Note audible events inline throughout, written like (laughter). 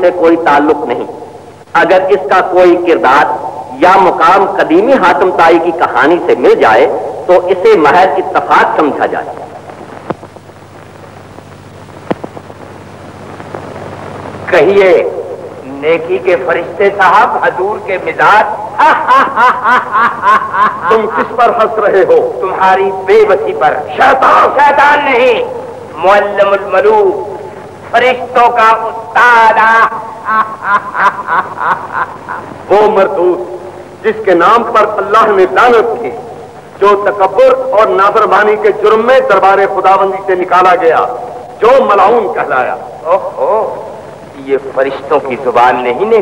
से कोई ताल्लुक नहीं। अगर इसका कोई किरदार या मुकाम कदीमी हातिम ताई की कहानी से मिल जाए तो इसे महज इतफाक समझा जाए। कहिए नेकी के फरिश्ते साहब हजूर के मिजाज। तुम किस पर हंस रहे हो? तुम्हारी बेबसी पर। शैतान! शैतान नहीं मुअल्लमुल मलूक। फरिश्तों का जिसके नाम पर अल्लाह ने दानत की जो तकबर और नाफरमानी के जुर्म में दरबार खुदाबंदी से निकाला गया जो मलाउन कहलाया। ओहो ये फरिश्तों की ज़ुबान नहीं ने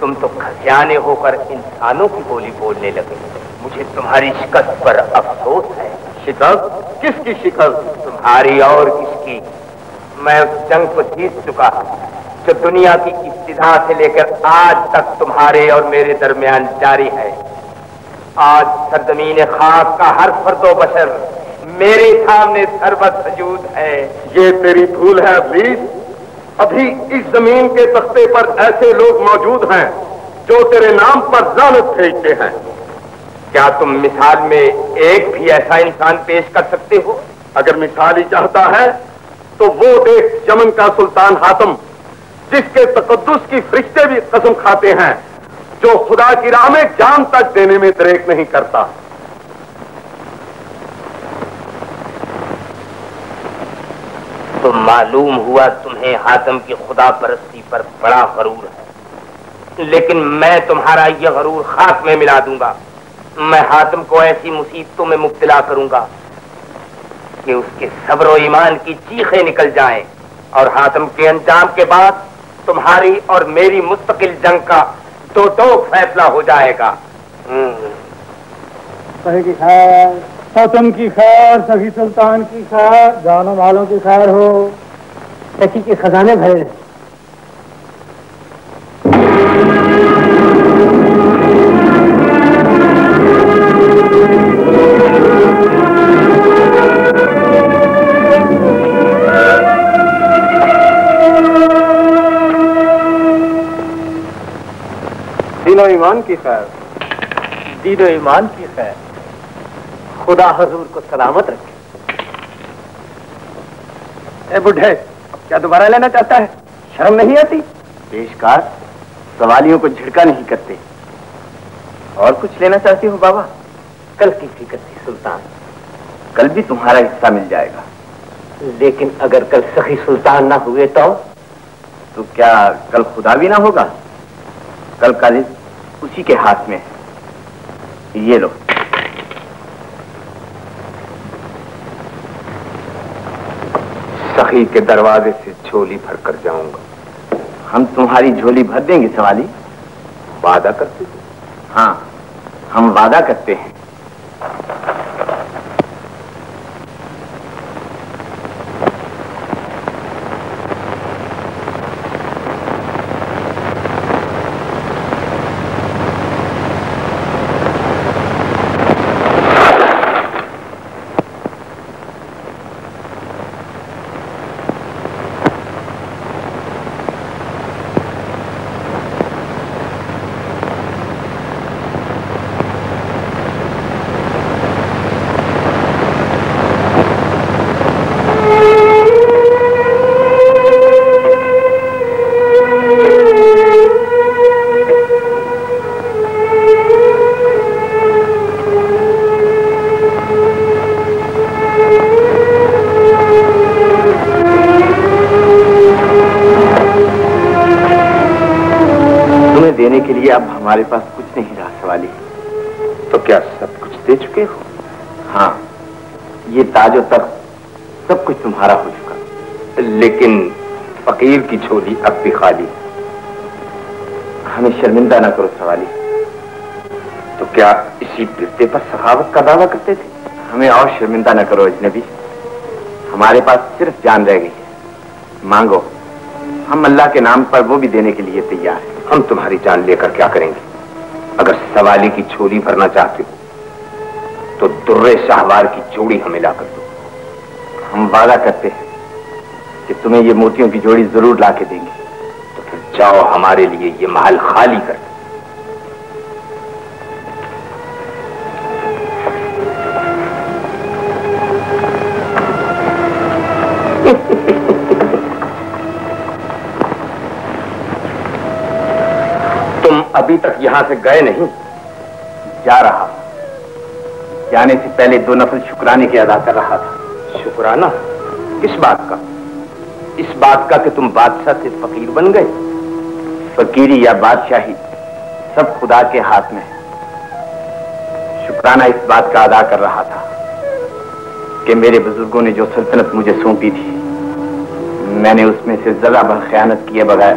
तुम तो खसियाने होकर इंसानों की बोली बोलने लगे। मुझे तुम्हारी शिकस्त पर अफसोस है। शिकस्त? किसकी शिकस्त? तुम्हारी और किसकी? मैं उस जंग को जीत चुका जो दुनिया की इब्तिदा से लेकर आज तक तुम्हारे और मेरे दरमियान जारी है। आज सरजमीन खाक का हर फर्दो बशर मेरे सामने सरबत सजूद है। ये तेरी भूल है अबलीस। अभी इस ज़मीन के तख्ते पर ऐसे लोग मौजूद हैं जो तेरे नाम पर जानत भेजते हैं। क्या तुम मिसाल में एक भी ऐसा इंसान पेश कर सकते हो? अगर मिसाल ही चाहता है तो वो देख चमन का सुल्तान हातम। जिसके तकदस की फरिश्ते भी कसम खाते हैं, जो खुदा की राह में जान तक देने में दरेक नहीं करता। तो मालूम हुआ तुम्हें हातम की खुदा परस्ती पर बड़ा गरूर है। लेकिन मैं तुम्हारा यह गरूर खाक में मिला दूँगा। मैं हातम को ऐसी मुसीबतों में मुब्तला करूँगा कि उसके सब्र ईमान की चीखें निकल जाएँ और हातम के अंजाम के बाद तुम्हारी और मेरी मुस्तकिल जंग का तो तो फैसला हो जाएगा। की खैर सतम की खैर, सभी सुल्तान की खैर जानों वालों की खैर हो। सखी के खजाने भरे दीनो ईमान की खैर। दीनो ईमान की खैर। खुदा हजूर को सलामत रखे। ए बुढ़े क्या दोबारा लेना चाहता है? शर्म नहीं आती? पेशकार सवालियों को झिड़का नहीं करते। और कुछ लेना चाहती हो बाबा? कल की फ़िक्र थी सुल्तान। कल भी तुम्हारा हिस्सा मिल जाएगा। लेकिन अगर कल सखी सुल्तान ना हुए तो? तो क्या कल खुदा भी ना होगा? कल कालिज उसी के हाथ में। है ये लो। सखी के दरवाजे से झोली भर कर जाऊँगा। हम तुम्हारी झोली भर देंगे सवाली। वादा करते हाँ हम वादा करते हैं। ताजो तक सब कुछ तुम्हारा हो चुका। लेकिन फकीर की झोली अब भी खाली हमें शर्मिंदा ना करो सवाली। तो क्या इसी बिरते पर सखावत का दावा करते थे? हमें और शर्मिंदा ना करो अजनबी। हमारे पास सिर्फ़ जान रह गई है। मांगो, हम अल्लाह के नाम पर वो भी देने के लिए तैयार हैं। हम तुम्हारी जान लेकर क्या करेंगे? अगर सवाली की छोली भरना चाहते हो तो दुर्रे शाहवार की जोड़ी हमें ला कर दो। हम वादा करते हैं कि तुम्हें ये मोतियों की जोड़ी ज़रूर ला के देंगे। तो फिर जाओ हमारे लिए ये महल खाली कर (laughs) तुम अभी तक यहाँ से गए नहीं, जा रहा जाने से पहले दो नफल शुक्राने की अदा कर रहा था। शुक्राना? किस बात का। इस बात का कि तुम बादशाह से फकीर बन गए। फकीरी या बादशाही सब खुदा के हाथ में है। शुक्राना इस बात का अदा कर रहा था कि मेरे बुज़ुर्गों ने जो सल्तनत मुझे सौंपी थी मैंने उसमें से जरा भर खयानत किए बगैर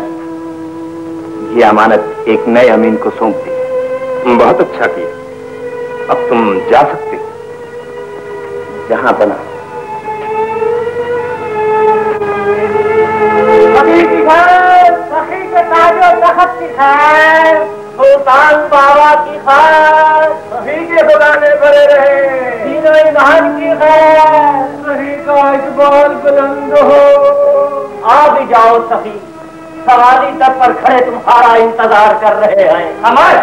ये अमानत एक नए अमीन को सौंप दी। बहुत अच्छा किया। अब तुम जा सकते जहाँ बना। सुल्तान बाबा की खैर। सही के खुदाने भरे रहे। तीनों इमाम की खैर। सही का इकबाल बुलंद हो। आ भी जाओ सही सवाली तक पर खड़े तुम्हारा इंतज़ार कर रहे हैं। हमारे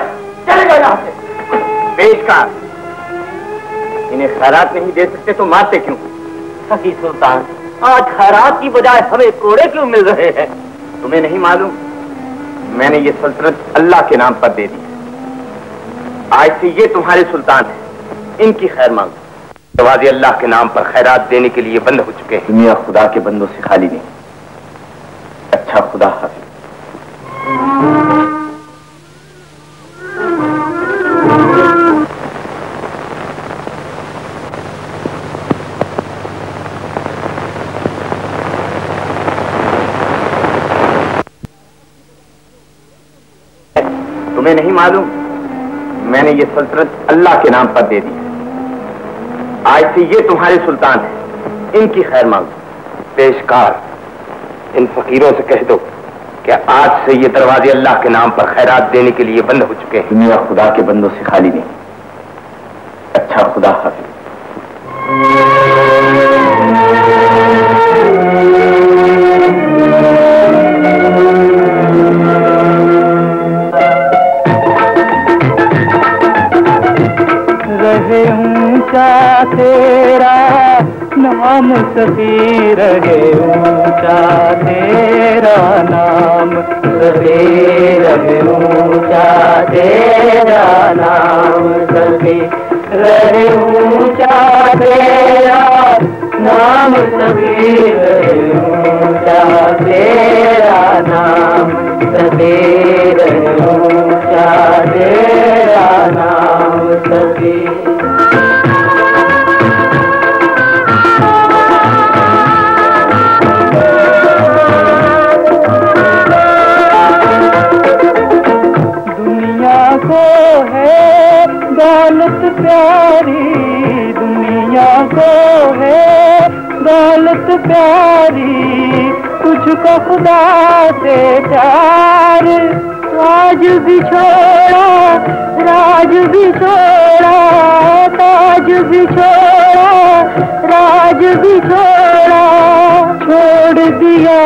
चले गए यहाँ से। पेशकार इन्हें खैरात नहीं दे सकते तो मारते क्यों? सखी सुल्तान, आज खैरात की बजाय हमें कोड़े क्यों मिल रहे हैं? तुम्हें नहीं मालूम, मैंने ये सल्तनत अल्लाह के नाम पर दे दी। आज से ये तुम्हारे सुल्तान है, इनकी खैर मांगो। दरवाजे अल्लाह के नाम पर खैरात देने के लिए बंद हो चुके हैं। दुनिया खुदा के बंदों से खाली नहीं। अच्छा खुदा हाफिज। मालूम। मैंने ये सल्तनत अल्लाह के नाम पर दे दी। आज से ये तुम्हारे सुल्तान हैं। इनकी खैर मांगो। पेशकार, इन फकीरों से कह दो कि आज से ये दरवाजे अल्लाह के नाम पर खैरात देने के लिए बंद हो चुके हैं। दुनिया खुदा के बंदों से खाली नहीं। अच्छा खुदा हाफिज। नाम सफी रहे ऊँचा तेरा नाम सफी रहे ऊँचा तेरा नाम सफी रहे ऊँचा तेरा नाम सफी रहे ऊँचा तेरा नाम सफी रहे ऊँचा तेरा नाम सफी प्यारी दुनिया को है दौलत प्यारी, तुझको खुदा से प्यार। राज भी छोड़ा, राज भी छोड़ा, ताज भी छोड़ा, राज भी छोड़ा। छोड़ दिया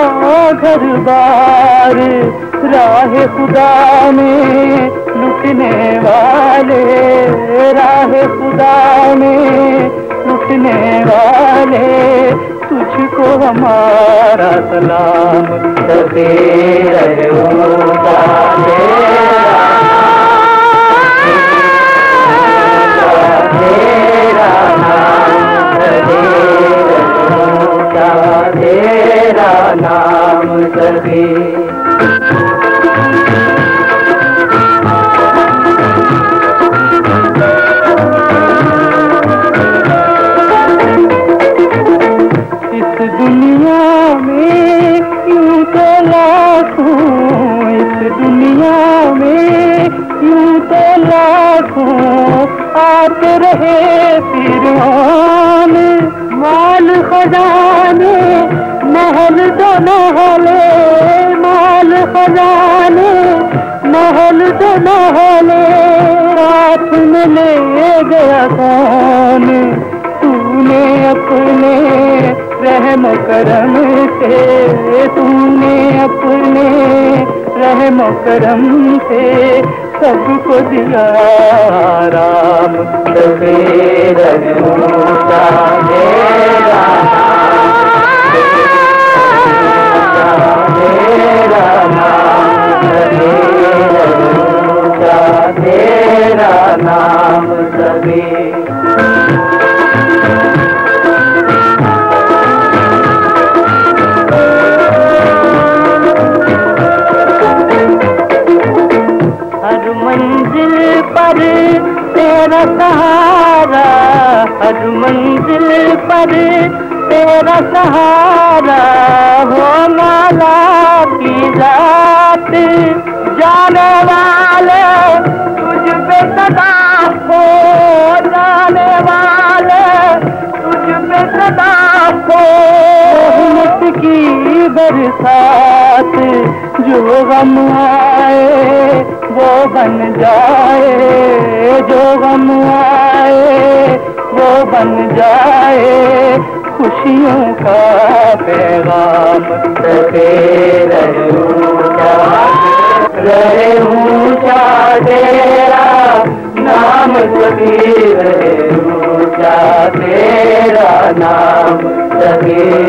घर बार, राह खुदा में लुटने वाले राह खुदा में लुटने वाले तुझको हमारा सलाम सदे तेरा नाम तेरा आते माल खजाने, महल तो महले माल खजाने, महल तो महले रात में ले गया कौन तूने अपने रहम करम से, तूने अपने रहम करम से सबको दिया राम तेरा नाम सभी तेरा सहारा हर मंजिल पर तेरा सहारा हो माला की रात जाने वाले तुझ पे सदा हो, जाने वाले तुझ पे सदा हो। रहमत की बरसात जो गम आए वो बन जाए, जो गम आए, वो बन जाए, खुशियों का पैगाम रहे रहे ऊँचा तेरा नाम सभी रहे तेरा नाम सभी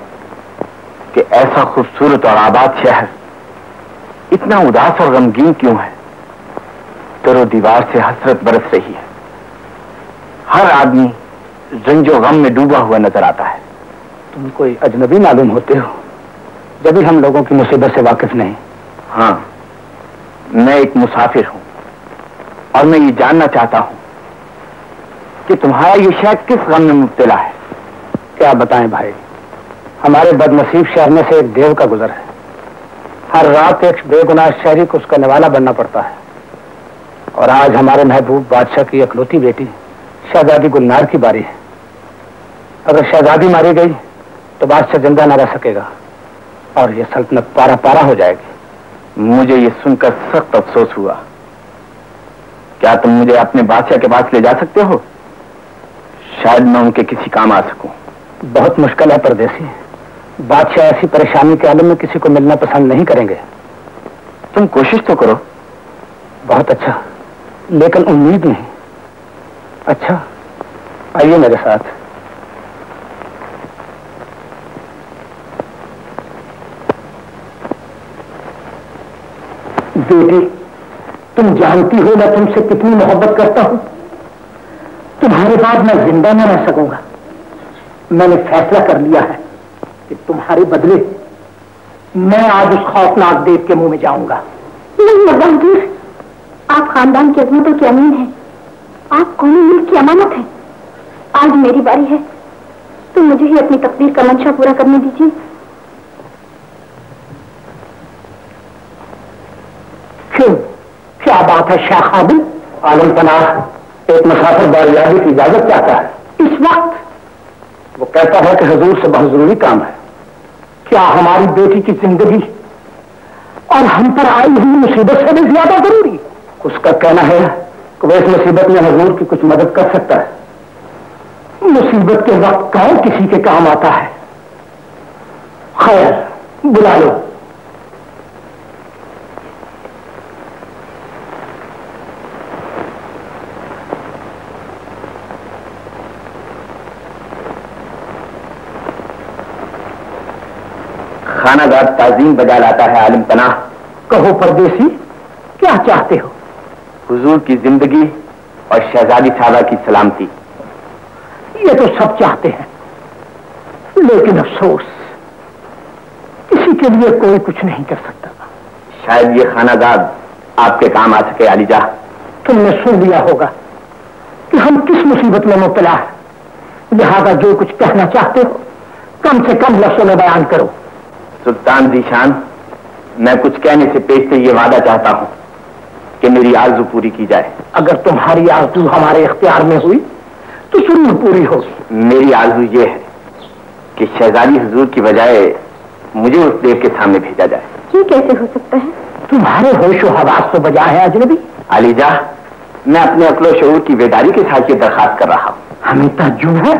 कि ऐसा खूबसूरत और आबाद शहर इतना उदास और गमगीन क्यों है? तरो दीवार से हसरत बरस रही है। हर आदमी जंजो गम में डूबा हुआ नज़र आता है। तुम कोई अजनबी मालूम होते हो, जब भी हम लोगों की मुसीबत से वाकिफ नहीं। हाँ मैं एक मुसाफिर हूँ और मैं ये जानना चाहता हूँ कि तुम्हारा ये शहर किस गम में मुबतला है। क्या बताएँ भाई? हमारे बदनसीब शहर में से एक देव का गुजर है। हर रात एक बेगुनाह शहरी को उसका निवाला बनना पड़ता है। और आज हमारे महबूब बादशाह की अकलौती बेटी, शहजादी गुलनार की बारी है। अगर शहजादी मारी गई तो बादशाह ज़िंदा न रह सकेगा। और यह सल्तनत पारा पारा हो जाएगी। मुझे ये सुनकर सख्त अफसोस हुआ। क्या तुम मुझे अपने बादशाह के पास ले जा सकते हो? शायद मैं उनके किसी काम आ सकूँ। बहुत मुश्किल है परदेसी। बादशाह ऐसी परेशानी के आलम में किसी को मिलना पसंद नहीं करेंगे। तुम कोशिश तो करो। बहुत अच्छा। लेकिन उम्मीद नहीं। अच्छा आइए मेरे साथ। बेटी तुम जानती हो मैं तुमसे कितनी मोहब्बत करता हूँ। तुम्हारे बाद मैं ज़िंदा न रह सकूँगा। मैंने फैसला कर लिया है। कि तुम्हारे बदले मैं आज उस खौफनाक देव के मुँह में जाऊँगा। नहीं मजाहिर आप खानदान की अजमतों की अमीन है। आप कौमी मुल्क की अमानत है। आज मेरी बारी है। तो मुझे ही अपनी तकदीर का मंशा पूरा करने दीजिए। क्यों? क्या बात है शाह खाबिल आलम पनाह एक मुसाफिर बारियादी की इजाज़त चाहता है। इस वक्त वो कहता है कि हजूर से बहुत ज़रूरी काम है। क्या हमारी बेटी की ज़िंदगी और हम पर आई हुई मुसीबत से भी ज़्यादा ज़रूरी? उसका कहना है कि वह इस मुसीबत में हजूर की कुछ मदद कर सकता है। मुसीबत के वक्त कौन किसी के काम आता है? खैर, बुला लो। खानागार ताजीम बजा लाता है आलिम पनाह। कहो परदेसी, क्या चाहते हो? हुजूर की ज़िंदगी और शहजादी साहबा की सलामती। ये तो सब चाहते हैं। लेकिन अफसोस, किसी के लिए कोई कुछ नहीं कर सकता। शायद ये खाना खानागार आपके काम आ सके अलीजा तुमने सुन लिया होगा कि हम किस मुसीबत में मुबतला है। लिहाजा जो कुछ कहना चाहते हो, कम से कम लफ्जों में बयान करो। सुल्तान जीशान मैं कुछ कहने से पेश से ये वादा चाहता हूँ कि मेरी आरज़ू पूरी की जाए। अगर तुम्हारी आरज़ू हमारे इख्तियार में हुई तो ज़रूर पूरी होगी। मेरी आरज़ू ये है कि शहजादी हजूर की बजाय मुझे उस देव के सामने भेजा जाए। ये कैसे हो सकता है? तुम्हारे होशो हवास तो बजा है अजनबी। अलीजा मैं अपने अकलो शूर की बेदारी के साथ ये दरखास्त कर रहा हूँ। हमें तजुब है।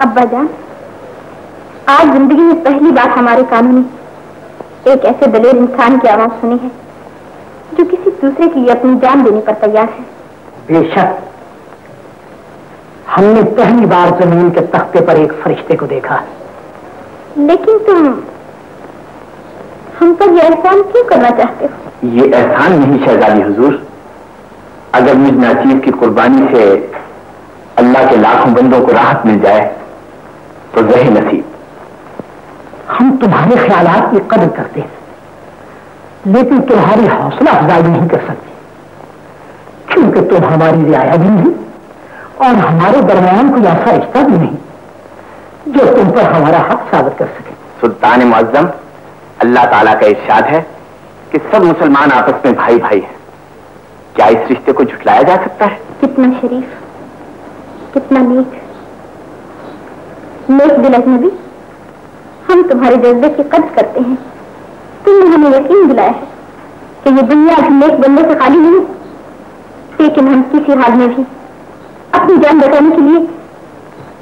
अब्बा जान आज ज़िंदगी में पहली बार हमारे कानों ने एक ऐसे दलेर इंसान की आवाज़ सुनी है जो किसी दूसरे के लिए अपनी जान देने पर तैयार है। बेशक हमने पहली बार ज़मीन के तख्ते पर एक फरिश्ते को देखा। लेकिन तुम हम पर यह एहसान क्यों करना चाहते हो? ये एहसान नहीं शहजादी हुजूर। अगर मुझ नाचीज की कुर्बानी से अल्लाह के लाखों बंदों को राहत मिल जाए तो जही नसीब। हम तुम्हारे ख्याल की कदर करते हैं लेकिन तुम्हारी हौसला अफजाई नहीं कर सकते। क्योंकि तुम हमारी रियाया भी नहीं और हमारे दरमियान कोई ऐसा रिश्ता भी नहीं जो तुम पर हमारा हक साबित कर सके। सुल्तान मुआजम अल्लाह ताला का इर्शाद है कि सब मुसलमान आपस में भाई भाई हैं। क्या इस रिश्ते को झुटलाया जा सकता है? कितना शरीफ कितना नेक। नेक दिल अजनबी। हम तुम्हारे जज्बे की कद करते हैं। तुमने हमें यकीन दिलाया है कि ये दुनिया हम नेक बंदे से खाली नहीं। लेकिन हम किसी हाल में भी अपनी जान बचाने के लिए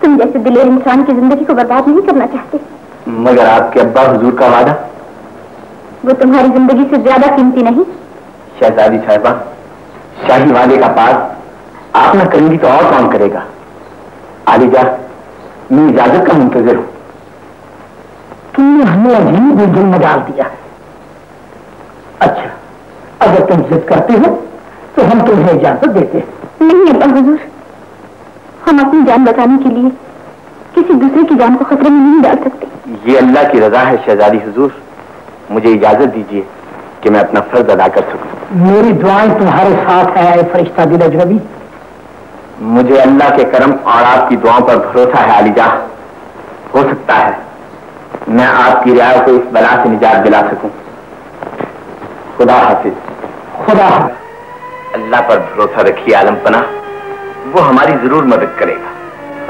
तुम जैसे दिलेर इंसान की ज़िंदगी को बर्बाद नहीं करना चाहते। मगर आपके अब्बा हुजूर का वादा? वो तुम्हारी ज़िंदगी से ज़्यादा कीमती नहीं। शहजादी साहिबा शाही वादे का पास आप ना करेंगी तो और कौन करेगा? आलिजा मैं इजाज़त का मुंतजर हूँ। तुमने हमें अजीब उलझन में डाल दिया। है अच्छा अगर तुम जिद करते हो तो हम तुम्हें इजाज़त देते हैं। नहीं अब्बा हुजूर। हम अपनी जान बचाने के लिए किसी दूसरे की जान को खतरे में नहीं डाल सकते। ये अल्लाह की रजा है शहजादी हुजूर। मुझे इजाज़त दीजिए कि मैं अपना फ़र्ज़ अदा कर सकूँ। मेरी दुआएँ तुम्हारे साथ है फरिश्ता दिल अजनबी। मुझे अल्लाह के करम और आपकी दुआओं पर भरोसा है आलिजा हो सकता है मैं आपकी रियाय को इस बला से निजात दिला सकूँ। खुदा हाफिज। खुदा हाफिज। अल्लाह पर भरोसा रखिए आलम पना। वो हमारी ज़रूर मदद करेगा।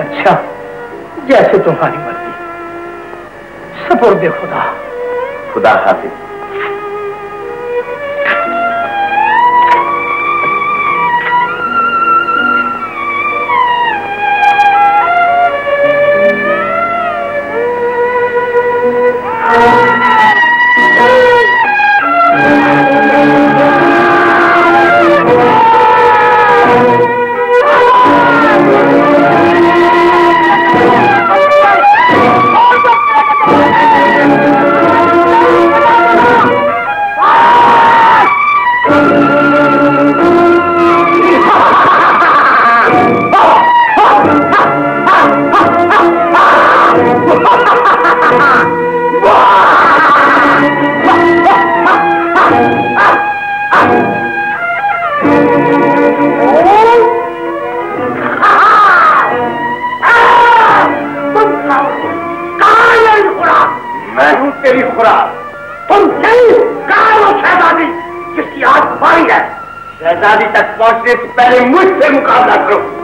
अच्छा जैसे तुम्हारी मर्ज़ी। सपोर्ट दे खुदा। खुदा हाफिज। पहले मुझसे मुकाबला करो।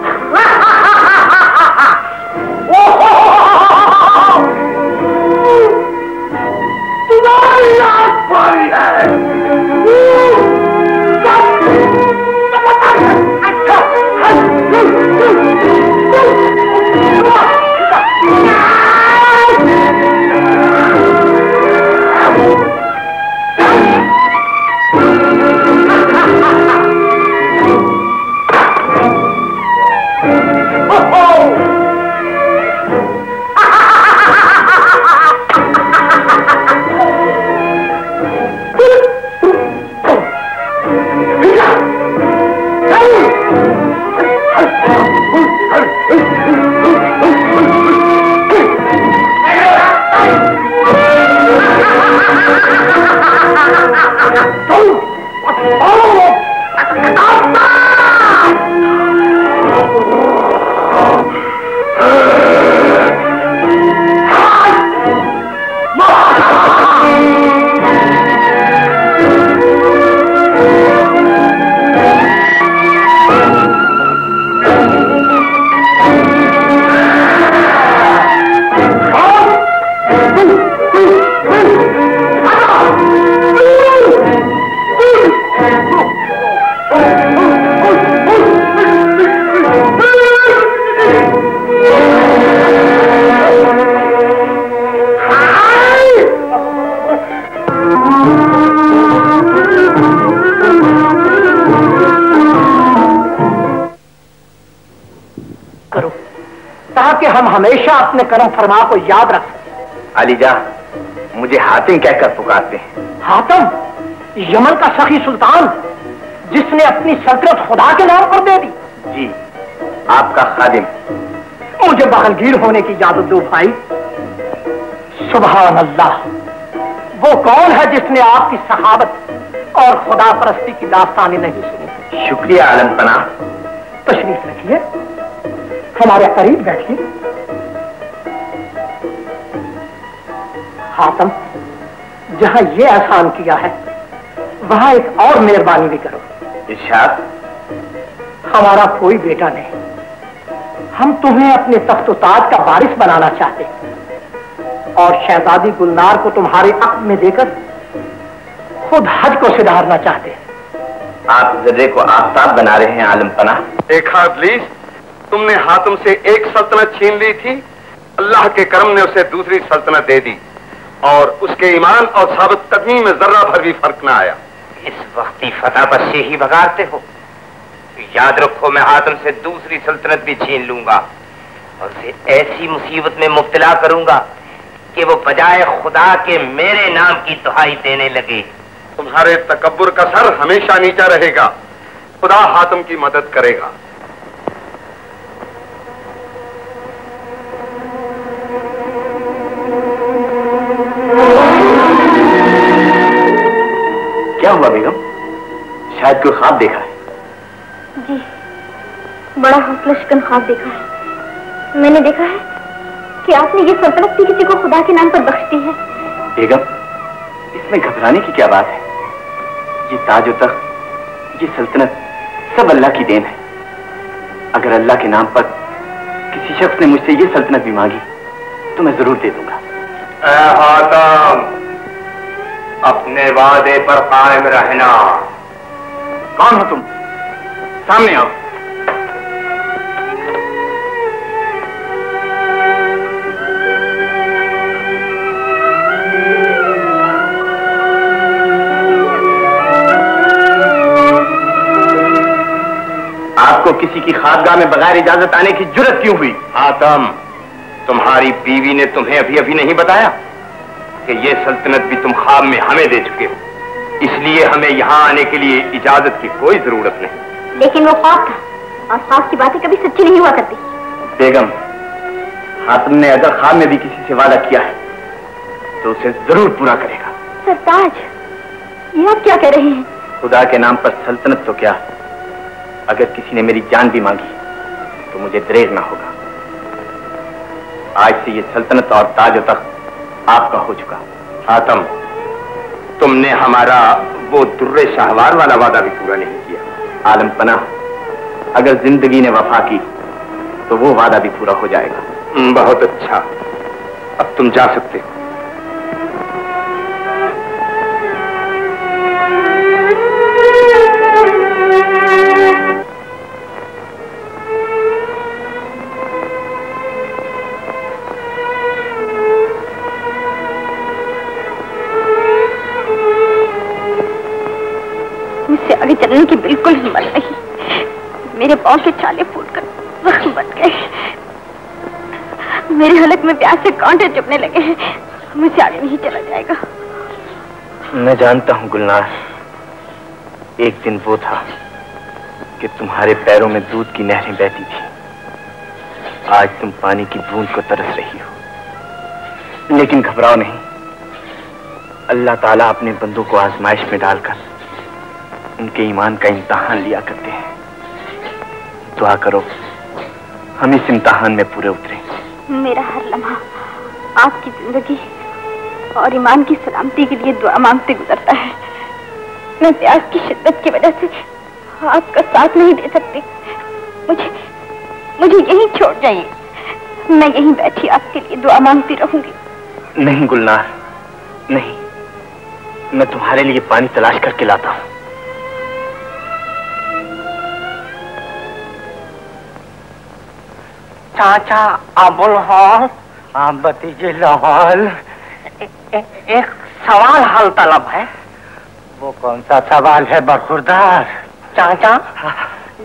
हमेशा अपने कर्म फरमा को याद रख। अलीजा मुझे हातिम कहकर पुकारते हैं। हातम यमन का सखी सुल्तान जिसने अपनी सल्तनत खुदा के नाम पर दे दी। जी आपका खादिम। मुझे बहलगीर होने की इजाज़त दो भाई। सुबह अल्लाह वो कौन है जिसने आपकी सहाबत और खुदा परस्ती की दास्तानी नहीं सुनी? शुक्रिया आलम पना तशरीफ़ रखिए। हमारे करीब बैठिए। हातम जहाँ ये एहसान किया है वहाँ एक और मेहरबानी भी करो। इर्शाद। हमारा कोई बेटा नहीं। हम तुम्हें अपने तख्त ताज का वारिस बनाना चाहते और शहजादी गुलनार को तुम्हारे अक में देकर खुद हज को सुधारना चाहते हैं। आप जर्रे को आफ्ताब बना रहे हैं आलम पना। देखा इब्लीस तुमने हातम से एक सल्तनत छीन ली थी। अल्लाह के करम ने उसे दूसरी सल्तनत दे दी। और उसके ईमान और साबित कदमी में जर्रा भर भी फ़र्क ना आया। इस वक्त ही फतेह पर से ही भगाते हो। याद रखो मैं आदम से दूसरी सल्तनत भी छीन लूँगा। और उसे ऐसी मुसीबत में मुब्तला करूँगा कि वो बजाय खुदा के मेरे नाम की दुहाई देने लगे। तुम्हारे तकब्बुर का सर हमेशा नीचा रहेगा। खुदा हातम की मदद करेगा। क्या हुआ बेगम? शायद कोई ख्वाब देखा है। जी बड़ा हौसला शिकन ख्वाब देखा है। मैंने देखा है कि आपने ये सल्तनत भी किसी को खुदा के नाम पर बख्श दी है। बेगम इसमें घबराने की क्या बात है? ये ताज तख्त ये सल्तनत सब अल्लाह की देन है। अगर अल्लाह के नाम पर किसी शख्स ने मुझसे ये सल्तनत भी मांगी तो मैं ज़रूर दे दूँगा। अपने वादे पर कायम रहना। कौन हो तुम? सामने आओ। आपको किसी की खादगाह में बगैर इजाज़त आने की ज़रूरत क्यों हुई? आतम तुम्हारी बीवी ने तुम्हें अभी अभी नहीं बताया। कि ये सल्तनत भी तुम ख्वाब में हमें दे चुके हो। इसलिए हमें यहाँ आने के लिए इजाज़त की कोई ज़रूरत नहीं। लेकिन वो ख्वाब था और ख्वाब की बातें कभी सच्ची नहीं हुआ करती। बेगम हातिम ने अगर खान में भी किसी से वादा किया है तो उसे ज़रूर पूरा करेगा। सरताज ये आप क्या कह रहे हैं? खुदा के नाम पर सल्तनत तो क्या? अगर किसी ने मेरी जान भी मांगी तो मुझे दरेग ना होगा। आज से ये सल्तनत और ताज तक आपका हो चुका। आतम तुमने हमारा वो दुर्रे शाहवार वाला वादा भी पूरा नहीं किया। आलम पना अगर ज़िंदगी ने वफा की तो वो वादा भी पूरा हो जाएगा। बहुत अच्छा। अब तुम जा सकते हो। चलने की बिल्कुल हिम्मत नहीं मेरे पाँव के छाले फूट कर जख्म बन गए। मेरे हलक में प्यास से कांटे चुपने लगे हैं। मुझसे आगे नहीं चला जाएगा। मैं जानता हूँ, गुलनार, एक दिन वो था कि तुम्हारे पैरों में दूध की नहरें बहती थी। आज तुम पानी की बूंद को तरस रही हो। लेकिन घबराओ नहीं। अल्लाह ताला अपने बंदों को आजमाइश में डालकर उनके ईमान का इम्तहान लिया करते हैं। दुआ करो हम इस इम्तहान में पूरे उतरे। मेरा हर लम्हा आपकी ज़िंदगी और ईमान की सलामती के लिए दुआ मांगते गुजरता है। मैं प्यास की शिद्दत की वजह से आपका साथ नहीं दे सकती। मुझे मुझे यहीं छोड़ जाइए। मैं यहीं बैठी आपके लिए दुआ मांगती रहूँगी। नहीं गुलनार नहीं। मैं तुम्हारे लिए पानी तलाश करके लाता हूँ। चाचा अबुल हॉल आप भतीजे लाहौल। एक सवाल हल तलब है। वो कौन सा सवाल है बखुरदार? चाचा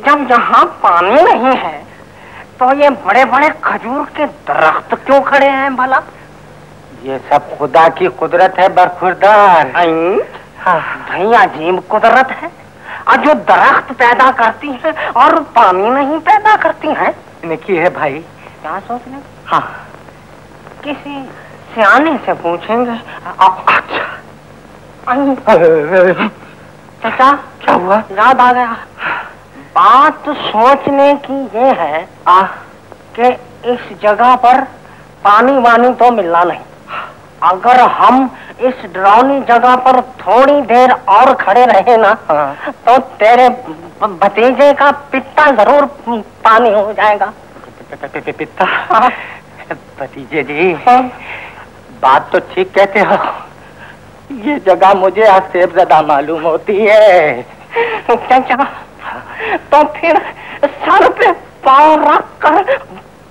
जब यहाँ पानी नहीं है तो ये बड़े बड़े खजूर के दरख्त क्यों खड़े हैं भला? ये सब खुदा की कुदरत है बरखुरदार भैया अजीब कुदरत है। और जो दरख्त पैदा करती है और पानी नहीं पैदा करती है इनकी है भाई? क्या सोच रहे हाँ। किसी सियाने से पूछेंगे। अच्छा। चाचा क्या हुआ? याद आ गया। बात सोचने की ये है आ, कि इस जगह पर पानी वानी तो मिलना नहीं। अगर हम इस डरावनी जगह पर थोड़ी देर और खड़े रहे ना तो तेरे भतीजे का पित्ता ज़रूर पानी हो जाएगा पित्ता भतीजे जी बात तो ठीक कहते हो ये जगह मुझे हसेब ज़्यादा मालूम होती है चाचा तो फिर सर पे पाँव रख कर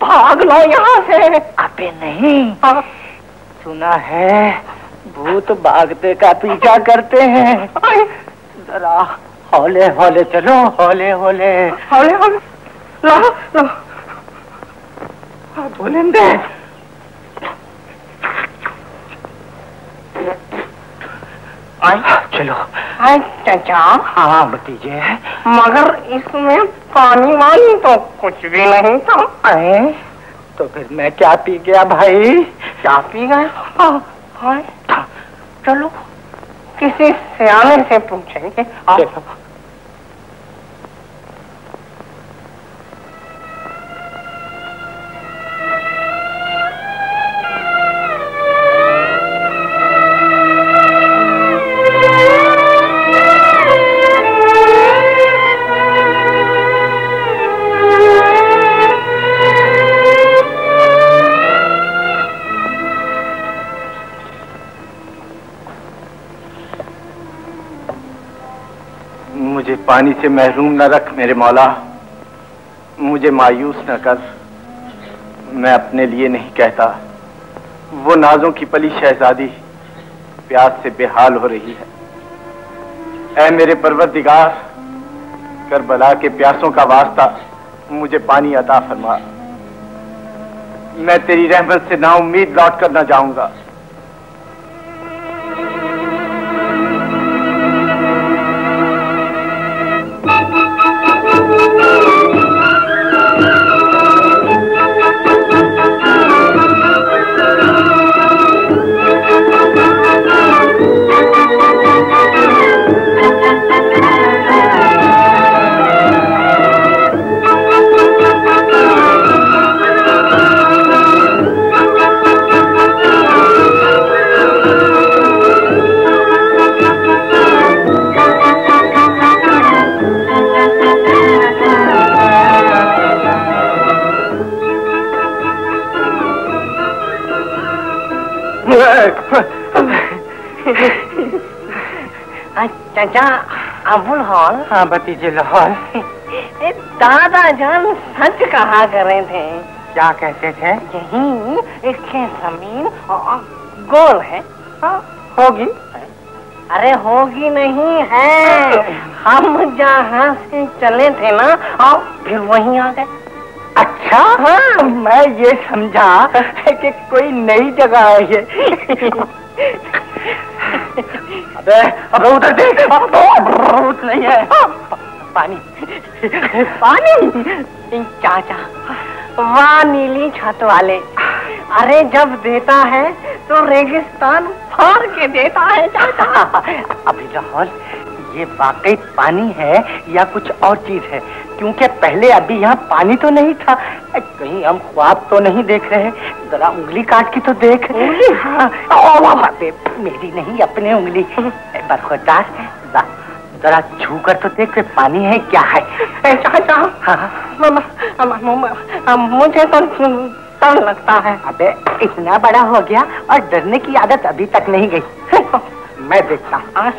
भाग लो यहाँ से अबे नहीं हाँ। सुना है भूत भागते का पीछा करते हैं। जरा हौले हौले चलो हौले हौले। हौले हौले। लो लो बोलेंगे चलो। आए चाचा। हाँ भतीजे। मगर इसमें पानी वानी तो कुछ भी नहीं था। आए। तो फिर मैं क्या पी गया भाई? क्या पी गए? हाँ, चलो किसी सियाने से पूछेंगे। पानी से महरूम न रख मेरे मौला। मुझे मायूस न कर। मैं अपने लिए नहीं कहता। वो नाजों की पली शहजादी प्यास से बेहाल हो रही है। ऐ मेरे परवरदिगार, करबला के प्यासों का वास्ता मुझे पानी अता फरमा। मैं तेरी रहमत से ना उम्मीद लौट कर ना जाऊँगा। चाचा अबुल हॉल हाँ भतीजे लाहौल दादा जान सच कहा करे थे क्या कहते थे यही इसके ज़मीन गोल है हाँ, होगी अरे होगी नहीं है हम जहाँ से चले थे ना और फिर वहीं आ गए अच्छा हाँ मैं ये समझा कि कोई नई जगह है ये अबे अबे उधर देख भूत नहीं है। पानी। पानी? चाचा। वाह नीली छत वाले। अरे जब देता है तो रेगिस्तान फाड़ के देता है चाचा। (laughs) अभी लाहौल ये वाकई पानी है या कुछ और चीज़ है? क्योंकि पहले अभी यहाँ पानी तो नहीं था। कहीं हम ख्वाब तो नहीं देख रहे जरा उंगली काट की तो देख। हाँ, मेरी नहीं अपने उंगली। बरखुरदार जरा छू कर तो देख रहे पानी है क्या है? हाँ। मुझे तो डर लगता है। अबे इतना बड़ा हो गया और डरने की आदत अभी तक नहीं गई। (laughs) मैं देखता हूँ।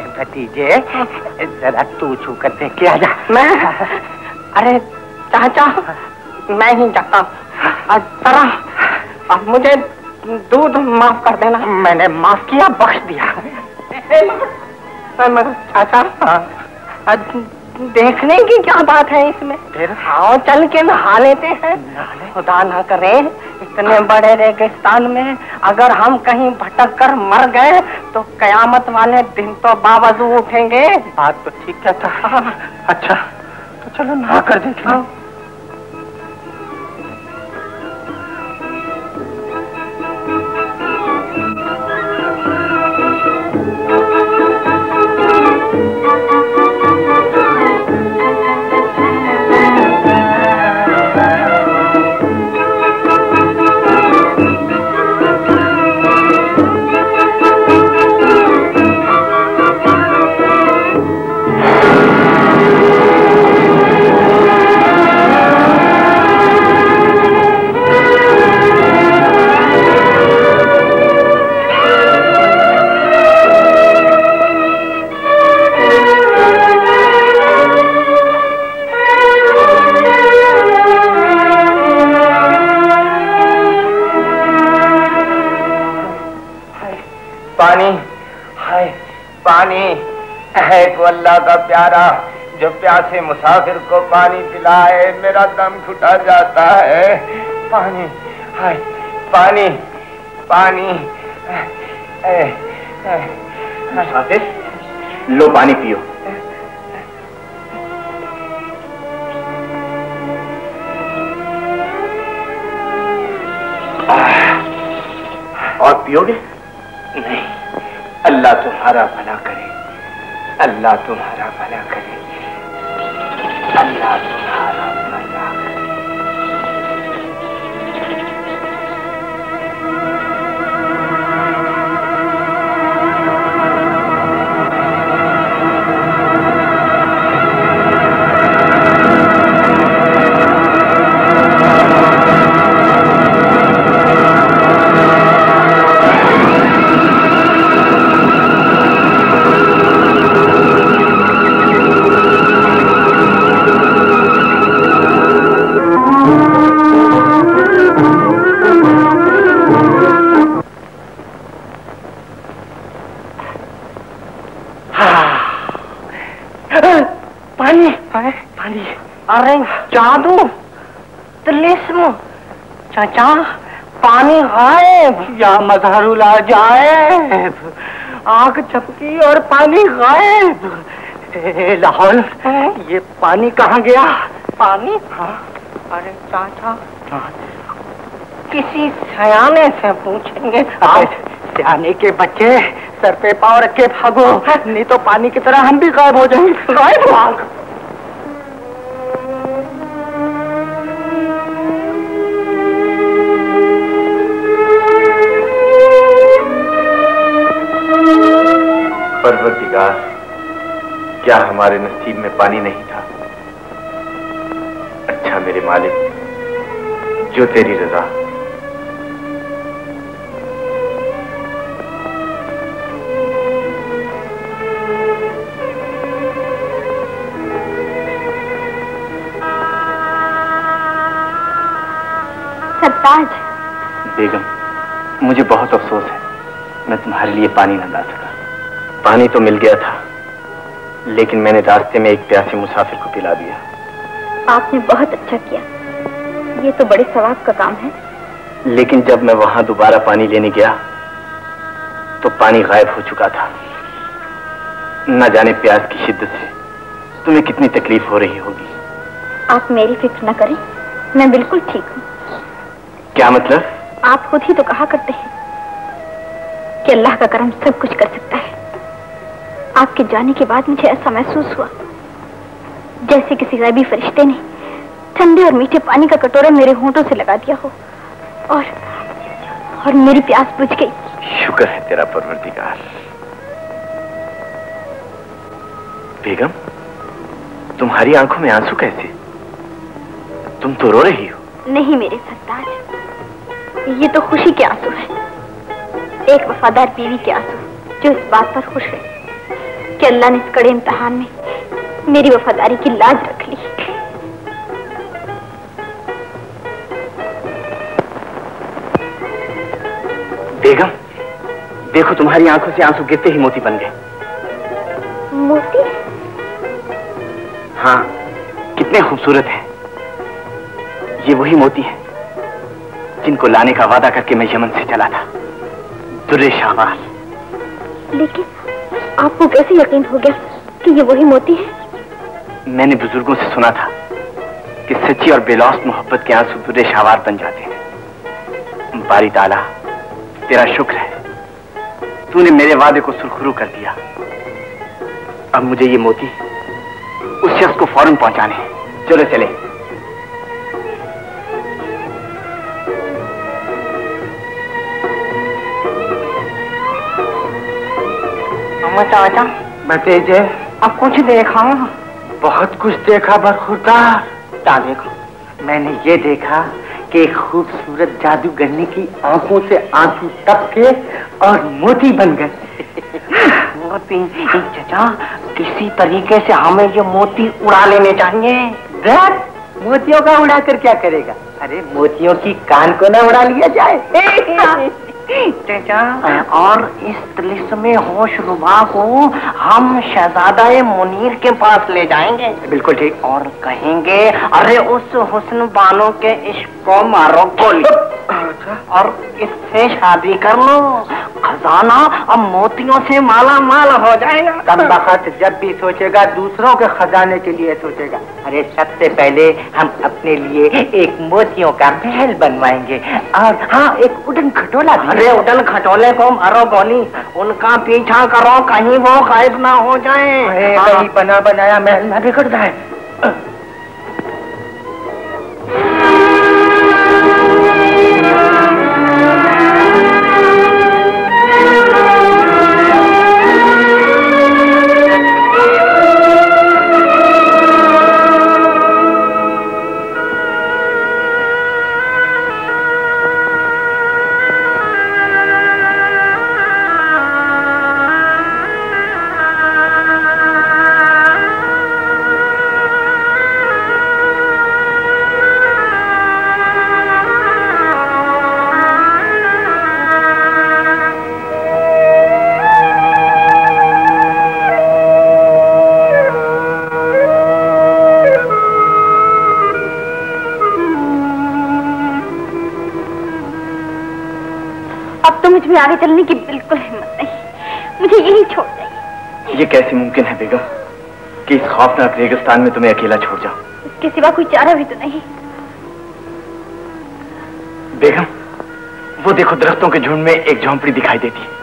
भतीजे जरा तू छू कर देख लिया जा। मैं? अरे चाचा मैं ही जाता जरा अब मुझे दूध माफ़ कर देना। मैंने माफ़ किया बख्श दिया। (laughs) चाचा देखने की क्या बात है इसमें? फिर? हाँ चल के नहा लेते हैं। खुदा ना करे इतने बड़े रेगिस्तान में अगर हम कहीं भटक कर मर गए तो कयामत वाले दिन तो बावजू उठेंगे। बात तो ठीक कहता था अच्छा तो चलो नहा कर देख लो। अल्लाह का प्यारा, जो प्यासे मुसाफिर को पानी पिलाए, मेरा दम घुटा जाता है। पानी, हाय, पानी पानी मुसाफिर, लो पानी पियो। और पियोगे? अल्लाह तुम्हारा भला करे। अल्लाह तुम्हारा भला करे। अल्लाह जादू तिलिस्म चाचा पानी गायब। या मजहरुल जाए आग चपकी और पानी गायब। लाहौल ये पानी कहाँ गया? पानी? हाँ। अरे चाचा। हाँ। किसी सयाने से पूछेंगे। सियाने के बच्चे सर पे पाव रखे भागो नहीं तो पानी की तरह हम भी गायब हो जाएँगे। गायब भाग क्या हमारे नसीब में पानी नहीं था। अच्छा मेरे मालिक जो तेरी रजा। सरताज। बेगम मुझे बहुत अफसोस है। मैं तुम्हारे लिए पानी न ला सका। पानी तो मिल गया था। लेकिन मैंने रास्ते में एक प्यासे मुसाफिर को पिला दिया। आपने बहुत अच्छा किया। ये तो बड़े सवाब का काम है। लेकिन जब मैं वहाँ दोबारा पानी लेने गया तो पानी गायब हो चुका था। न जाने प्यास की शिद्दत से तुम्हें कितनी तकलीफ़ हो रही होगी। आप मेरी फ़िक्र न करें। मैं बिल्कुल ठीक हूँ। क्या मतलब? आप खुद ही तो कहा करते हैं कि अल्लाह का करम सब कुछ कर सकता है। आपके जाने के बाद मुझे ऐसा महसूस हुआ जैसे किसी गैबी फरिश्ते ने ठंडे और मीठे पानी का कटोरा मेरे होंठों से लगा दिया हो और और मेरी प्यास बुझ गई। शुक्र है तेरा परवरदिगार। बेगम तुम्हारी आँखों में आँसू कैसे? तुम तो रो रही हो। नहीं मेरे सरताज ये तो खुशी के आँसू है। एक वफादार बीवी के आँसू जो इस बात पर खुश है। कि अल्लाह ने इस कड़े इम्तहान में मेरी वफादारी की लाज रख ली। बेगम देखो तुम्हारी आँखों से आँसू गिरते ही मोती बन गए। मोती? हाँ कितने खूबसूरत हैं। ये वही मोती है जिनको लाने का वादा करके मैं यमन से चला था। दुर्रे शाहबाज। लेकिन आपको कैसे यकीन हो गया कि ये वही मोती है? मैंने बुज़ुर्गों से सुना था कि सच्ची और बेलौस मोहब्बत के आँसू दुर्रे शावार बन जाते हैं। बारी ताला, तेरा शुक्र है। तूने मेरे वादे को सुरखरू कर दिया। अब मुझे ये मोती उस शख्स को फ़ौरन पहुँचाने। चलो चले। चाचा भतीजे अब कुछ देखा बहुत कुछ देखा बरखुरदार देखा मैंने ये देखा कि एक खूबसूरत जादूगरनी की आँखों से आँसू टपके और मोती बन गए। (laughs) मोती? चाचा किसी तरीके से हमें ये मोती उड़ा लेने चाहिए। देख मोतियों का उड़ा कर क्या करेगा? अरे मोतियों की कान को ना उड़ा लिया जाए। (laughs) चाचा और इस तिलिस्म में होश रुबा को हम शहजादा मुनीर के पास ले जाएँगे। बिल्कुल ठीक। और कहेंगे अरे उस हुस्न बानो के इश्क को मारो गोली। और इससे शादी कर लो। खजाना अब मोतियों से माला माल हो जाएगा। कम बखत जब भी सोचेगा दूसरों के खजाने के लिए सोचेगा। अरे सबसे पहले हम अपने लिए एक मोतियों का महल बनवाएँगे। और हाँ एक उड़न खटोला भी। अरे उदन खटोले को मारो गोली उनका पीछा करो कहीं वो गायब ना हो जाए। अरे हाँ। कहीं बना बनाया महल ना बिगड़ जाए। मुझ आगे चलने की बिल्कुल हिम्मत नहीं। मुझे यही छोड़ जाइए। ये कैसे मुमकिन है बेगम कि इस खौफनाक रेगिस्तान में तुम्हें अकेला छोड़ जाओ इसके सिवा कोई चारा भी तो नहीं। बेगम वो देखो दरख्तों के झुंड में एक झोंपड़ी दिखाई देती है।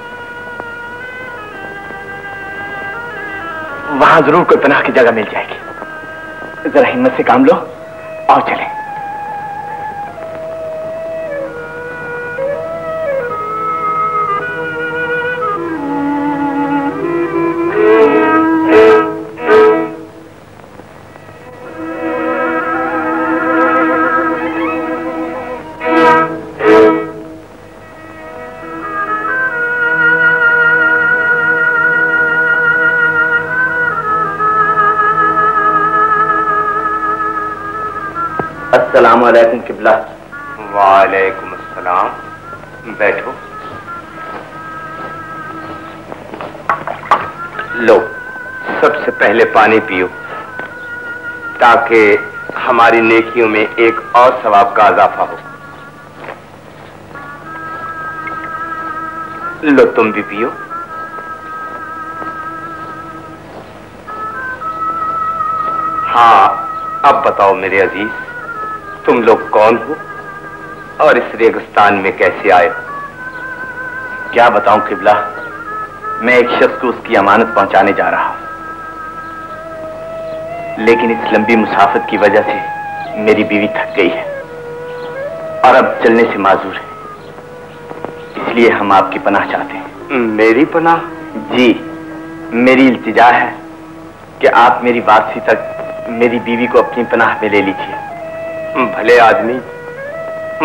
वहाँ ज़रूर कोई पनाह की जगह मिल जाएगी। जरा हिम्मत से काम लो। वालेकुम अस्सलाम। बैठो। लो, सबसे पहले पानी पियो, ताकि हमारी नेकियों में एक और सवाब का इजाफा हो। लो, तुम भी पियो। हाँ अब बताओ मेरे अज़ीज़, तुम लोग कौन हो? और इस रेगिस्तान में कैसे आए? क्या बताऊँ किबला? मैं एक शख्स को उसकी अमानत पहुँचाने जा रहा हूँ। लेकिन इस लंबी मुसाफत की वजह से मेरी बीवी थक गई है और अब चलने से माजूर है। इसलिए हम आपकी पनाह चाहते हैं। मेरी पनाह? जी मेरी इल्तिजा है कि आप मेरी वापसी तक मेरी बीवी को अपनी पनाह में ले लीजिए। भले आदमी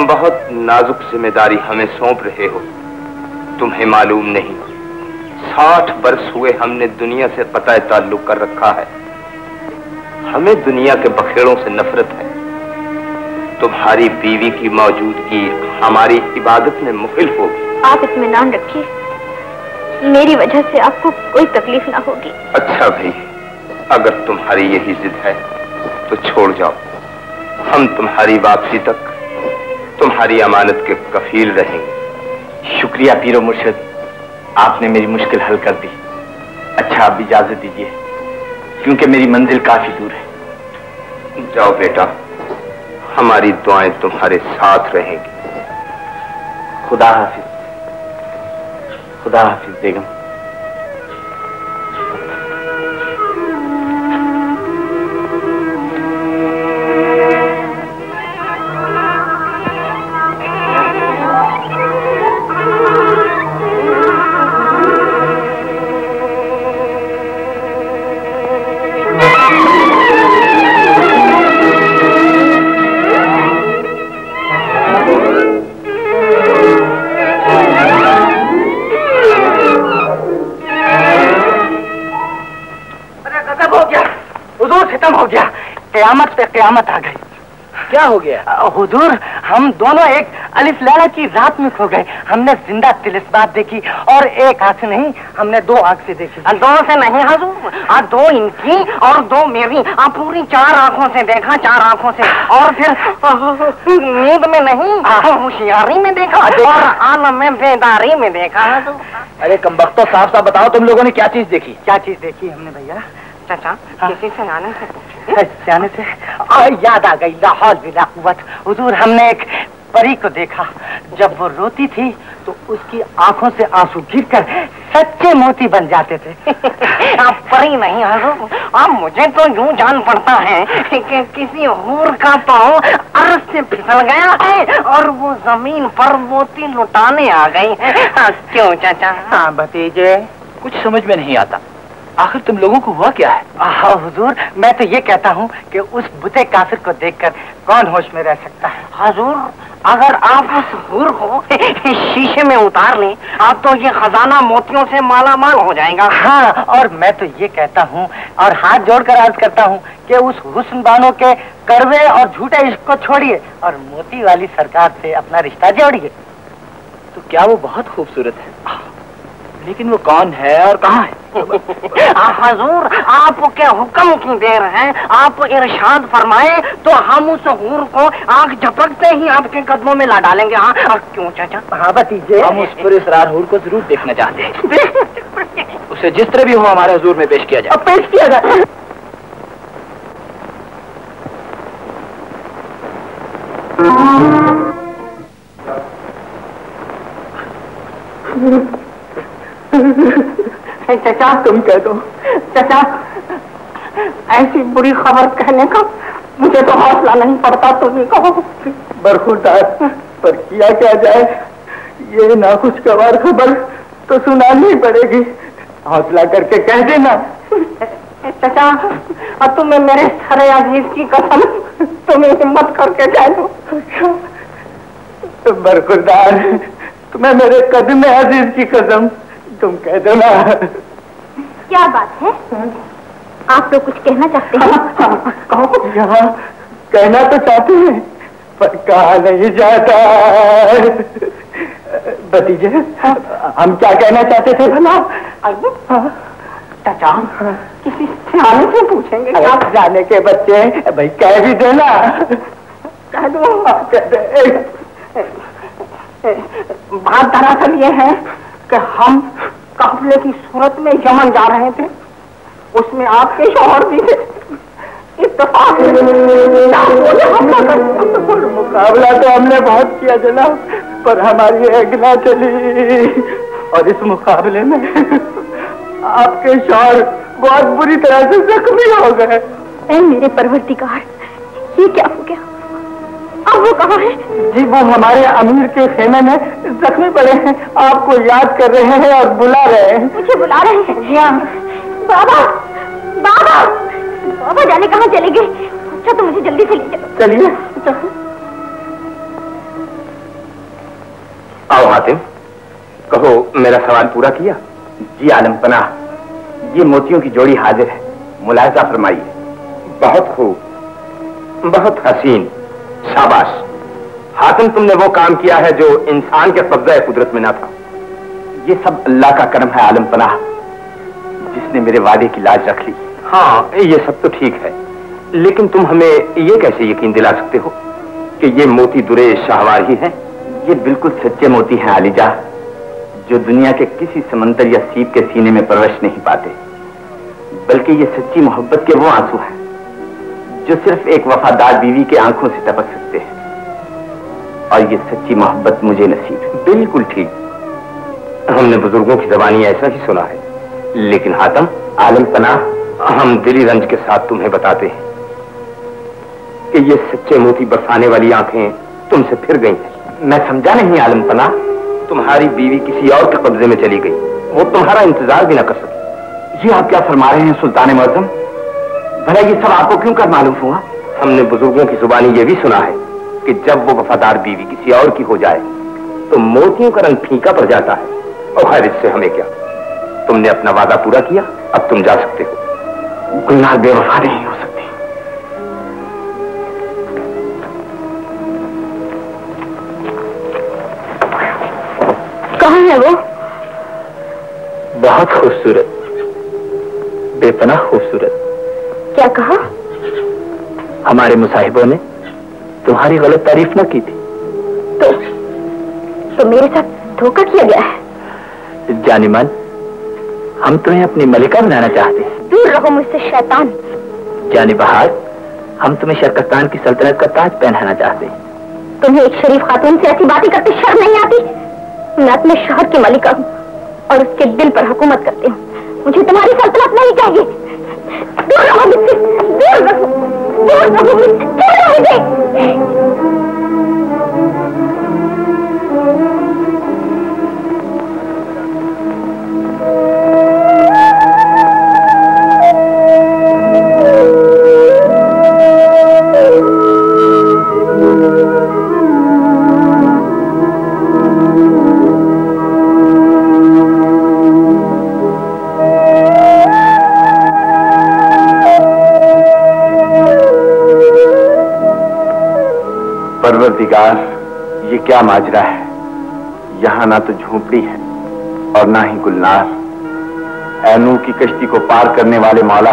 बहुत नाजुक ज़िम्मेदारी हमें सौंप रहे हो। तुम्हें मालूम नहीं साठ वर्ष हुए हमने दुनिया से पता ताल्लुक कर रखा है। हमें दुनिया के बखेड़ों से नफरत है। तुम्हारी बीवी की मौजूदगी हमारी इबादत में मुखिल होगी। आप इत्मीनान रखिए। मेरी वजह से आपको कोई तकलीफ़ ना होगी। अच्छा भाई अगर तुम्हारी यही जिद है तो छोड़ जाओ। हम तुम्हारी वापसी तक, तुम्हारी अमानत के कफील रहेंगे। शुक्रिया पीरो मुर्शद, आपने मेरी मुश्किल हल कर दी। अच्छा आप इजाज़त दीजिए, क्योंकि मेरी मंजिल काफ़ी दूर है। जाओ बेटा, हमारी दुआएँ तुम्हारे साथ रहेंगी। खुदा हाफिज खुदा हाफिज, बेगम। कयामत आ गई। क्या हो गया? हुजूर हम दोनों एक अलिफ लैला की रात में खो गए। हमने ज़िंदा तिलिस्मात देखी और एक आँख से नहीं हमने दो आँख से देखी। दो से नहीं हजूर? आ दो इनकी और दो मेरी। आ पूरी चार आँखों से देखा चार आँखों से। और फिर नींद में नहीं होशियारी में देखा और आलम में बेदारी में देखा। हजूर अरे कम वक्त साहब साफ़ बताओ तुम लोगों ने क्या चीज़ देखी? क्या चीज़ देखी हमने भैया? चाचा किसी से आने से जाने से आ, याद आ गई लाहौल बिला कुवत। हुजूर हमने एक परी को देखा। जब वो रोती थी तो उसकी आँखों से आँसू गिरकर सच्चे मोती बन जाते थे। (laughs) आप परी नहीं हजूर। अब मुझे तो यूँ जान पड़ता है कि किसी हूर का पाँव अर्ज़ से फिसल गया है और वो ज़मीन पर मोती लुटाने आ गई है। हाँ, क्यों चाचा? हाँ भतीजे कुछ समझ में नहीं आता। आखिर तुम लोगों को हुआ क्या है? हाँ हुजूर मैं तो ये कहता हूँ कि उस बुते काफिर को देखकर कौन होश में रह सकता है? हजूर अगर आप उस हूर को शीशे में उतार लें आप तो ये खजाना मोतियों से माला माल हो जाएगा। हाँ और मैं तो ये कहता हूँ और हाथ जोड़कर अर्ज़ करता हूँ कि उस हुस्न बानों के करवे और झूठे इश्क को छोड़िए और मोती वाली सरकार से अपना रिश्ता जोड़िए। तो क्या वो बहुत खूबसूरत है? लेकिन वो कौन है और कहाँ है? (laughs) आप हजूर आपके हुक्म की देर है? आप इरशाद फरमाए तो हम उस हूर को आग झपकते ही आपके कदमों में ला डालेंगे। हाँ क्यों चाचा? हाँ भतीजे। हम उस पर इसरार हूर को ज़रूर (laughs) देखना चाहते हैं। उसे जिस तरह भी हो हमारे हजूर में पेश किया जाए। पेश किया जाए। (laughs) चाचा तुम कह दो। चचा ऐसी बुरी खबर कहने का मुझे तो हौसला नहीं पड़ता तुम ही कहो। बरखुरदार पर किया क्या जाए? ये ना नाखुशगवार खबर तो सुनानी पड़ेगी। हौसला करके कह देना। चचा और तुम्हें मेरे सारे अज़ीज़ की कसम तुम्हें हिम्मत करके कह दो। बरखुरदार तुम्हें मेरे कदम अज़ीज़ की कसम। तुम कह दो ना। क्या बात है? आप लोग कुछ कहना चाहते हैं? कहो यहाँ कहना तो चाहते हैं पर कहा नहीं जाता। भतीजे हम क्या कहना चाहते थे भला? चाचा किसी सियाने से पूछेंगे क्या अरे जाने के बच्चे भाई कह भी देना। कह दो। कह दे। बात दरअसल ये है। कि हम काफले की सूरत में यमन जा रहे थे उसमें आपके शोहर भी थे। दिया। मुकाबला तो हमने बहुत किया जनाब पर हमारी ना चली। और इस मुकाबले में आपके शौर बहुत बुरी तरह से जख्मी हो गए। ऐ मेरे परवरदिगार ये क्या हो गया? अब वो कहाँ है? जी वो हमारे अमीर के खेमे में जख्मी पड़े हैं। आपको याद कर रहे हैं और बुला रहे हैं। मुझे बुला रहे हैं। जी हाँ। बाबा! बाबा! बाबा जाने कहाँ चले गए? अच्छा तो मुझे जल्दी से ले चलो। चलिए। आओ हातिम कहो मेरा सवाल पूरा किया? जी आलम पनाह। ये मोतियों की जोड़ी हाजिर है। मुलायजा फरमाइए। बहुत खूब। बहुत हसीन। शाबाश। हातिम तुमने वो काम किया है जो इंसान के कब्जा कुदरत में ना था। ये सब अल्लाह का कर्म है, आलम पनाह। जिसने मेरे वादे की लाज रख ली। हाँ ये सब तो ठीक है। लेकिन तुम हमें ये कैसे यकीन दिला सकते हो कि ये मोती दुरे शाहवार ही हैं? ये बिल्कुल सच्चे मोती हैं आलिजा जो दुनिया के किसी समंदर या सीप के सीने में प्रवेश नहीं पाते। बल्कि ये सच्ची मोहब्बत के वो आँसू हैं। जो सिर्फ़ एक वफादार बीवी के आँखों से टपक सकते हैं। और ये सच्ची मोहब्बत मुझे नसीब बिल्कुल ठीक। हमने बुज़ुर्गों की जबानी ऐसा ही सुना है। लेकिन हातम, आलम पनाह, हम दिली रंज के साथ तुम्हें बताते हैं कि ये सच्चे मोती बरसाने वाली आँखें तुमसे फिर गई हैं। मैं समझा नहीं, आलम पनाह, तुम्हारी बीवी किसी और के कब्जे में चली गई। वो तुम्हारा इंतज़ार भी ना कर सकी। ये आप क्या फरमा रहे हैं, सुल्तान मौसम भला ये सब आपको क्यों कर मालूम हुआ? हमने बुज़ुर्गों की जुबानी ये भी सुना है कि जब वो वफादार बीवी किसी और की हो जाए तो मोतियों का रंग फीका पड़ जाता है। और खैर इससे हमें क्या? तुमने अपना वादा पूरा किया अब तुम जा सकते हो। गुलनार बेवफा नहीं हो सकती। कहाँ है वो? बहुत खूबसूरत। बेपनाह खूबसूरत। क्या कहा? हमारे मुसाहिबों ने तुम्हारी गलत तारीफ़ न की थी। तो तो मेरे साथ धोखा किया गया है। जानिमान हम तुम्हें अपनी मलिका बनाना चाहते हैं। दूर रहो मुझसे शैतान। जानी बहार हम तुम्हें शरकस्तान की सल्तनत का ताज पहनाना चाहते हैं। तुम्हें एक शरीफ खातून से ऐसी बातें करते शर्म नहीं आती? मैं अपने शहर की मलिका हूँ और उसके दिल पर हुकूमत करती हूँ। मुझे तुम्हारी सल्तनत नहीं चाहिए। दूर रहो मुझसे दूर रहो दूर रहो परवरदिगार ये क्या माजरा है? यहाँ ना तो झोपड़ी है और ना ही गुलनार। ऐनू की कश्ती को पार करने वाले मौला,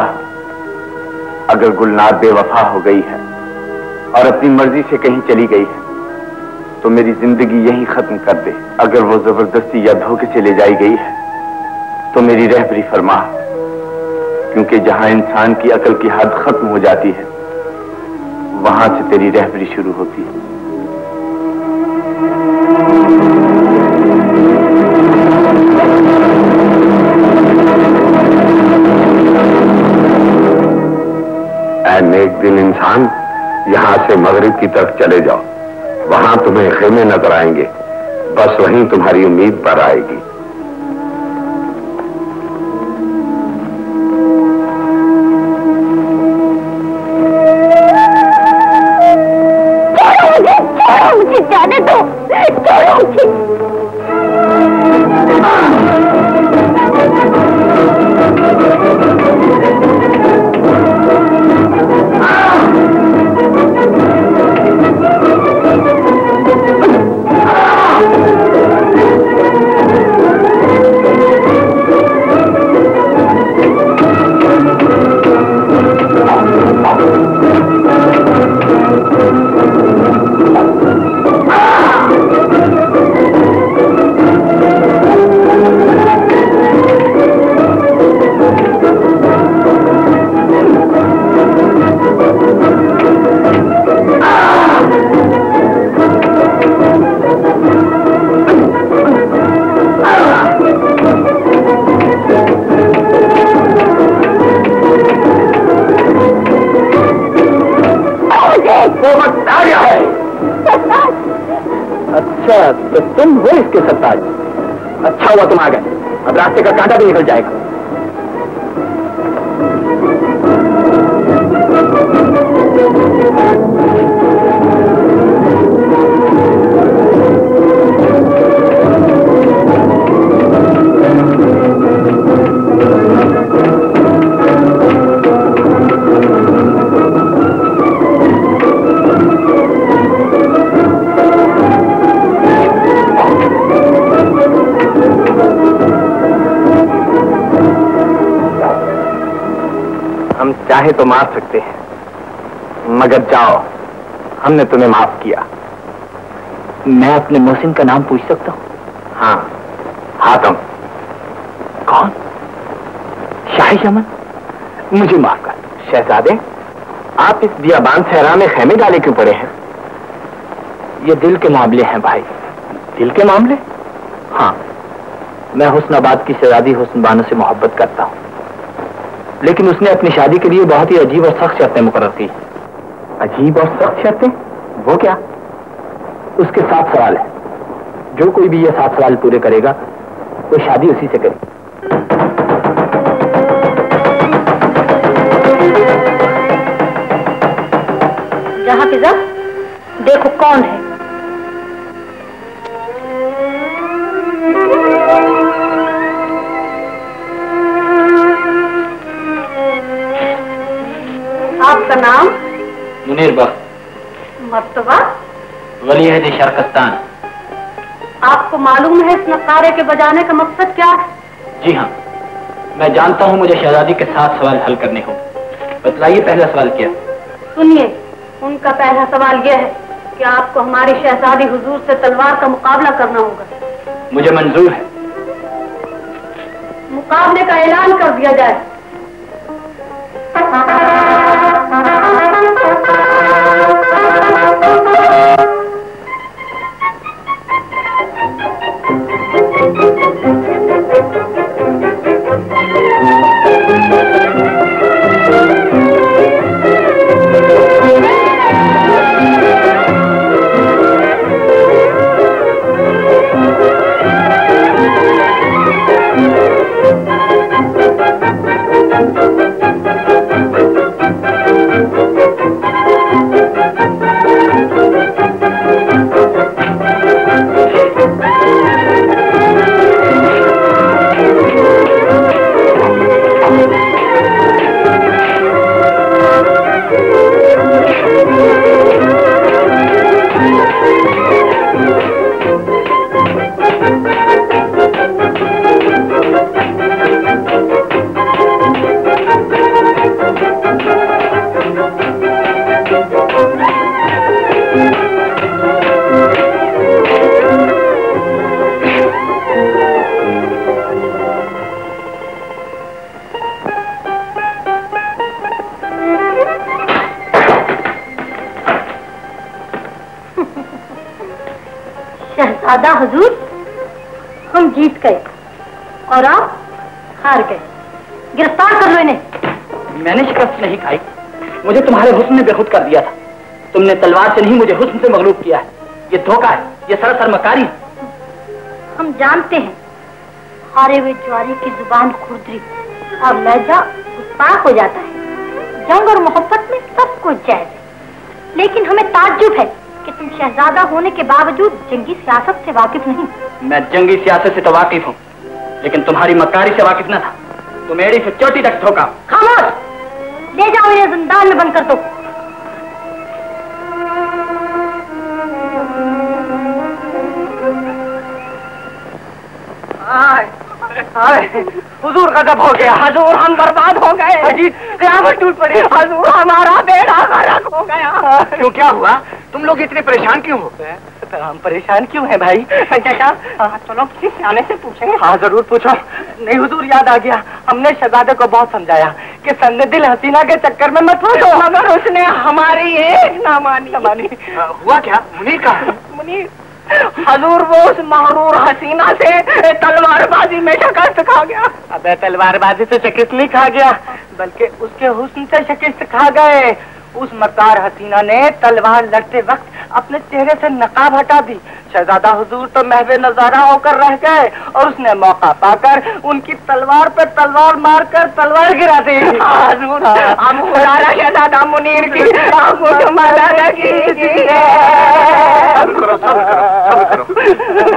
अगर गुलनार बेवफा हो गई है और अपनी मर्ज़ी से कहीं चली गई है तो मेरी ज़िंदगी यहीं खत्म कर दे। अगर वो ज़बरदस्ती या धोखे से ले जाई गई है तो मेरी रहबरी फरमा। क्योंकि जहाँ इंसान की अकल की हद खत्म हो जाती है, वहाँ से तेरी रहबरी शुरू होती है। दिन इंसान यहाँ से मगरिब की तरफ़ चले जाओ। वहाँ तुम्हें खेमे नज़र आएँगे। बस वहीं तुम्हारी उम्मीद पर आएगी। रास्ते का कांटा भी तो सकते हैं। मगर जाओ हमने तुम्हें माफ़ किया। मैं अपने मोहसिन का नाम पूछ सकता हूँ? हाँ हातम कौन? शाही चमन मुझे माफ़ कर। शहजादे आप इस बियाबान सहरा में खेमे डाले क्यों पड़े हैं? ये दिल के मामले हैं भाई। दिल के मामले? हाँ मैं हुस्नाबाद की शहजादी हुस्न बानो से मोहब्बत करता हूँ। लेकिन उसने अपनी शादी के लिए बहुत ही अजीब और सख्त शर्तें मुकर की। अजीब और सख्त शर्तें? वो क्या? उसके सात सवाल है। जो कोई भी ये सात सवाल पूरे करेगा वो शादी उसी से करे जहाँ देखो कौन है। वली है शरकस्तान आपको मालूम है इस नकारे के बजाने का मकसद क्या है? जी हाँ। मैं जानता हूँ मुझे शहजादी के साथ सवाल हल करने हो। बतलाइए पहला सवाल क्या? सुनिए उनका पहला सवाल यह है कि आपको हमारी शहजादी हुजूर से तलवार का मुकाबला करना होगा। मुझे मंजूर है। मुकाबले का ऐलान कर दिया जाए। तलवार से नहीं मुझे हुस्न से मगलूब किया है। ये धोखा है ये सरासर मकारी है। हम जानते हैं हारे हुए ज्वारी की ज़ुबान खुरदरी। और लहजा गुस्ताख हो जाता है। जंग और मोहब्बत में सब कुछ जायज़ है। लेकिन हमें ताज्जुब है कि तुम शहजादा होने के बावजूद जंगी सियासत से वाकिफ नहीं। मैं जंगी सियासत से तो वाकिफ हूँ लेकिन तुम्हारी मकारी से वाकिफ न था। तुम एड़ी से चोटी तक धोखा। खामोश! ले जाओ इन्हें जिंदान में बंद कर दो हुजूर गजब हो गया। हजूर हम बर्बाद हो गए। अजीत कयामत टूट पड़ी। हजूर हमारा बेड़ा गर्क हो गया। क्यों क्या हुआ? तुम लोग इतने परेशान क्यों हो? तो हम परेशान क्यों हैं भाई? चाचा हाँ, चलो किसी सियाने से पूछेंगे? हाँ ज़रूर पूछो। नहीं हुजूर याद आ गया। हमने शहजादे को बहुत समझाया कि संद दिल हसीना के चक्कर में मत पड़ो मगर उसने हमारी एक ना मानी ना मानी हुआ क्या? मुनीर का मुनीर हजूर वो उस महरूर हसीना से तलवारबाजी में शिकस्त खा गया। अबे, तलवारबाजी से शिकस्त नहीं खा गया, बल्कि उसके हुस्न से शिकस्त खा गए। उस मकार हसीना ने तलवार लड़ते वक्त अपने चेहरे से नकाब हटा दी। शहजादा हुजूर तो महवे नज़ारा होकर रह गए और उसने मौका पाकर उनकी तलवार पर तलवार मारकर तलवार गिरा दी। शहजादा मुनीर की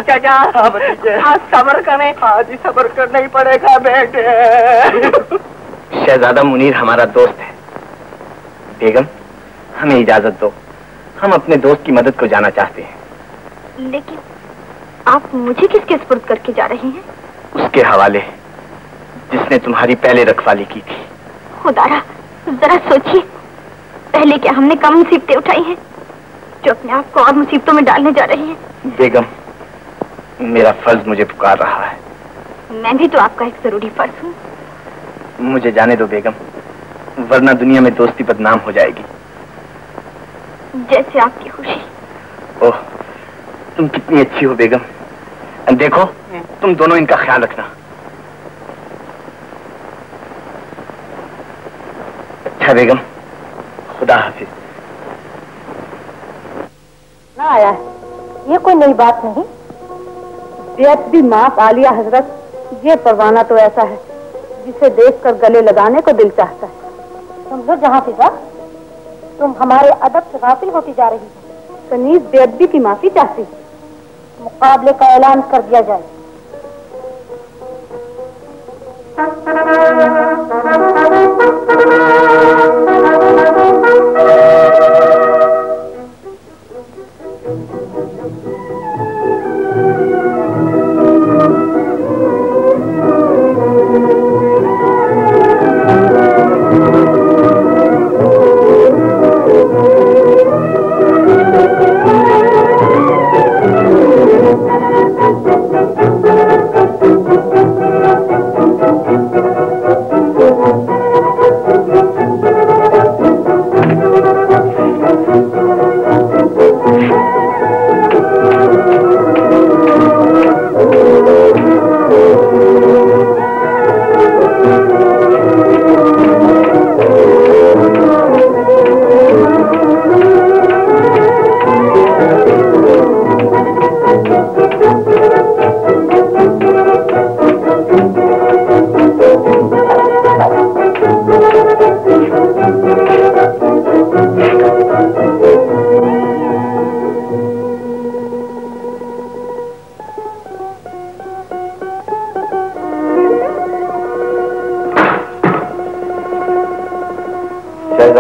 चाचा आज सबर करें। आज ही सबर करना ही पड़ेगा बेटे। शहजादा मुनीर हमारा दोस्त है। बेगम हमें इजाज़त दो। हम अपने दोस्त की मदद को जाना चाहते हैं। लेकिन आप मुझे किसके स्पुर्द करके जा रहे हैं? उसके हवाले जिसने तुम्हारी पहले रखवाली की थी। खुदारा जरा सोचिए पहले क्या हमने कम मुसीबतें उठाई हैं जो अपने आप को और मुसीबतों में डालने जा रहे हैं? बेगम मेरा फ़र्ज़ मुझे पुकार रहा है। मैं भी तो आपका एक ज़रूरी फ़र्ज़ हूँ। मुझे जाने दो बेगम वरना दुनिया में दोस्ती बदनाम हो जाएगी। जैसे आपकी खुशी। ओह तुम कितनी अच्छी हो बेगम। देखो तुम दोनों इनका ख्याल रखना। अच्छा बेगम। खुदा हाफिज। ना आया है। ये कोई नई बात नहीं। बेहद भी माफ़ आलिया हज़रत ये परवाना तो ऐसा है जिसे देखकर गले लगाने को दिल चाहता है। समझो जहाँ फिजा तुम हमारे अदब से गाफिल होती जा रही हो। तनीज बेअदबी की माफ़ी चाहती है। मुकाबले का ऐलान कर दिया जाए। (laughs)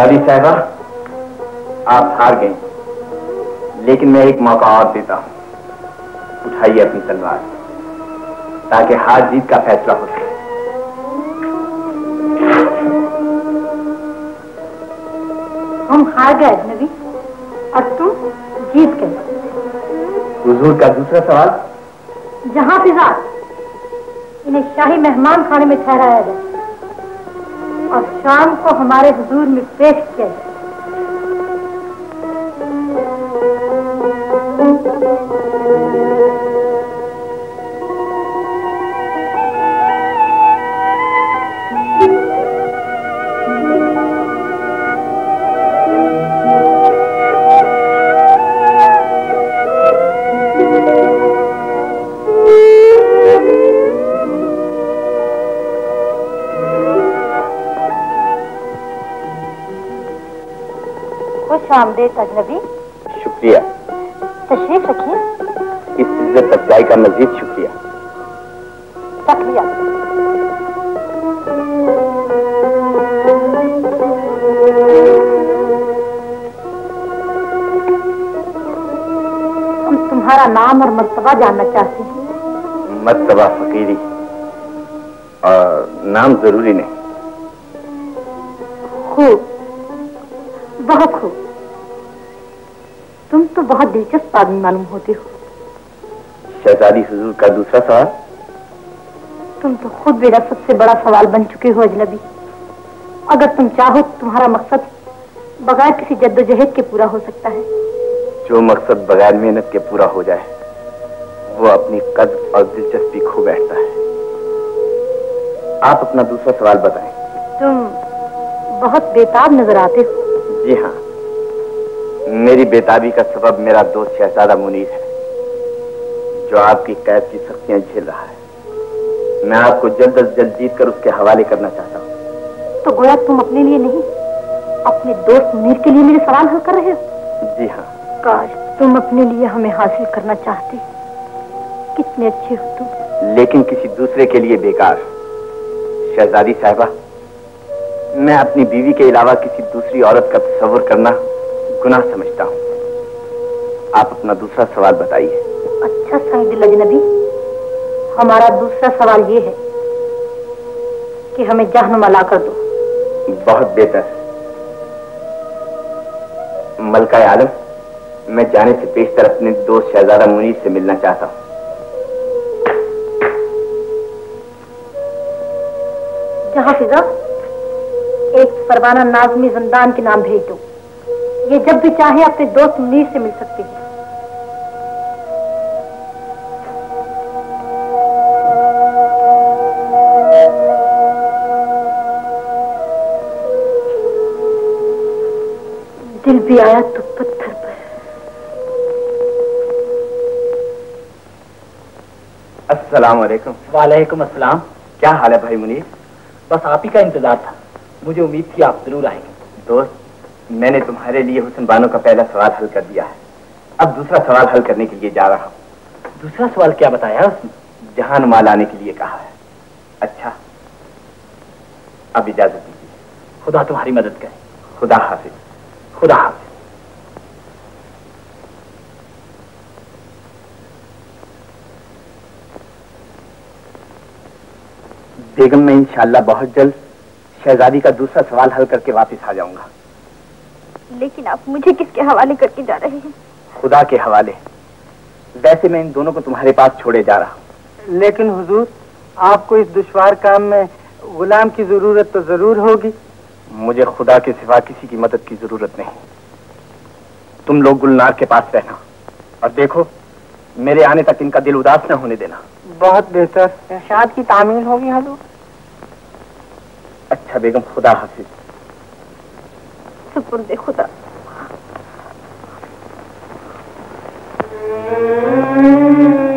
शहजादी साहबा आप हार गई लेकिन मैं एक मौका और देता हूँ। उठाइए अपनी तलवार ताकि हार जीत का फैसला हो सके। हम हार गए अजनबी और तुम जीत गए। हुजूर का दूसरा सवाल? जहाँ फिजा इन्हें शाही मेहमान खाने में ठहराया जाए। शाम को हमारे हजूर में पेश किया आमदेद अजनबी शुक्रिया। तशरीफ़ रखिए। इस इज़्ज़त अफजाई का मजीद शुक्रिया। रख लिया। हम तुम्हारा नाम और मर्तबा जानना चाहते हैं। मरतबा फकीरी। और नाम ज़रूरी नहीं। खूब। बहुत खूब। तुम तो बहुत दिलचस्प आदमी मालूम होते हो। शहजादी हुजूर का दूसरा सवाल? तुम तो खुद मेरा सबसे बड़ा सवाल बन चुके हो अजनबी। अगर तुम चाहो तो तुम्हारा मकसद बगैर किसी जद्दोजहद के पूरा हो सकता है। जो मकसद बगैर मेहनत के पूरा हो जाए वो अपनी कद और दिलचस्पी खो बैठता है। आप अपना दूसरा सवाल बताएँ। तुम बहुत बेताब नज़र आते हो। जी हाँ। मेरी बेताबी का सबब मेरा दोस्त शहजादा मुनीर है जो आपकी कैद की सख्तियाँ झेल रहा है। मैं आपको जल्द अज जल्द जीत कर उसके हवाले करना चाहता हूँ। तो गोया तुम अपने लिए नहीं अपने दोस्त मुनीर के लिए मेरे सवाल हल कर रहे हो? जी हाँ। काश तुम अपने लिए हमें हासिल करना चाहते। कितने अच्छे हो तुम। लेकिन किसी दूसरे के लिए बेकार। शहजादी साहबा मैं अपनी बीवी के अलावा किसी दूसरी औरत का तस्वर करना गुनाह समझता हूँ। आप अपना दूसरा सवाल बताइए। अच्छा संग दिल अजनबी हमारा दूसरा सवाल ये है कि हमें जहनुमा ला कर दो। बहुत बेहतर। मलका आलम मैं जाने से पेशतर अपने दोस्त शहजादा मुनीर से मिलना चाहता हूँ। जहाँ फिजा एक परवाना नाजमी जंदान के नाम भेज दो। ये जब भी चाहे अपने दोस्त मुनीर से मिल सकते हैं। दिल भी आया तो पत्थर पर। अस्सलाम वालेकुम वालेकुम अस्सलाम। क्या हाल है भाई मुनीर? बस आप ही का इंतज़ार था। मुझे उम्मीद थी आप ज़रूर आएँगे। दोस्त मैंने तुम्हारे लिए हुसन बानो का पहला सवाल हल कर दिया है। अब दूसरा सवाल हल करने के लिए जा रहा हूँ। दूसरा सवाल क्या बताया उसने? जहान माल आने के लिए कहा है। अच्छा अब इजाज़त दीजिए। खुदा तुम्हारी मदद करे। खुदा हाफिज। खुदा हाफिज। बेगम मैं इंशाल्लाह बहुत जल्द शहजादी का दूसरा सवाल हल करके वापस आ जाऊँगा। लेकिन आप मुझे किसके हवाले करके जा रहे हैं? खुदा के हवाले। वैसे मैं इन दोनों को तुम्हारे पास छोड़े जा रहा हूँ। लेकिन हुजूर आपको इस दुश्वार काम में गुलाम की ज़रूरत तो ज़रूर होगी। मुझे खुदा के सिवा किसी की मदद की ज़रूरत नहीं। तुम लोग गुलनार के पास रहना और देखो मेरे आने तक इनका दिल उदास न होने देना। बहुत बेहतर। इरशाद की तामील होगी हजूर। अच्छा बेगम खुदा हाफिज। शुक्र खुदा। Thank रहे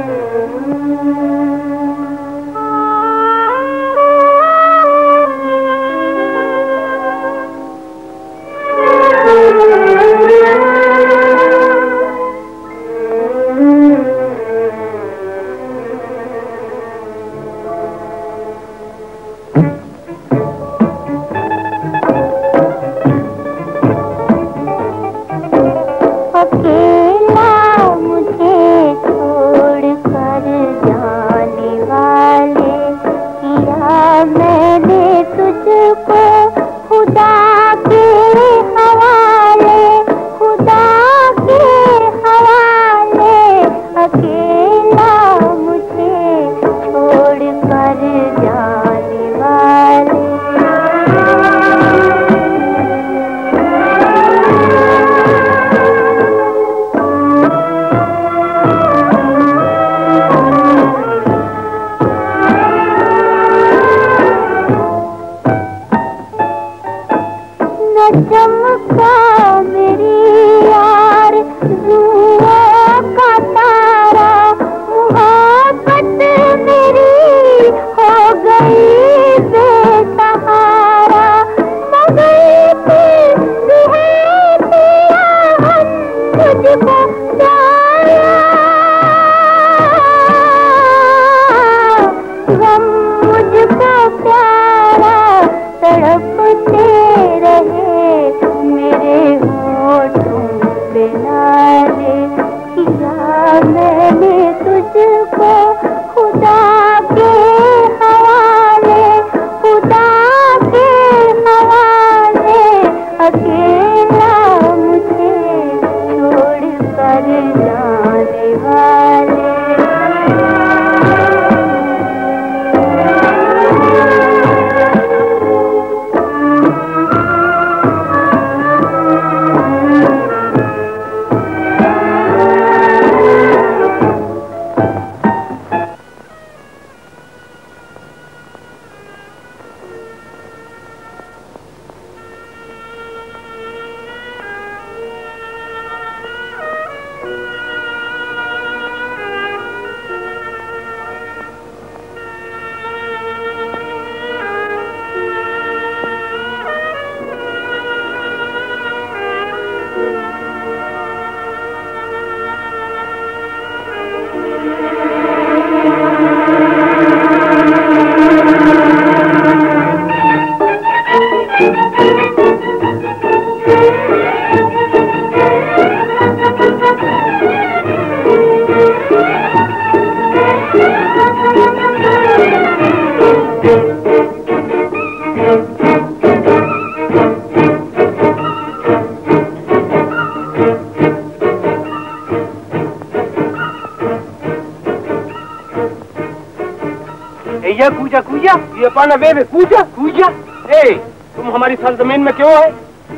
ये पाना वे वे कूजा कूजा ए तुम हमारी सरजमीन में क्यों है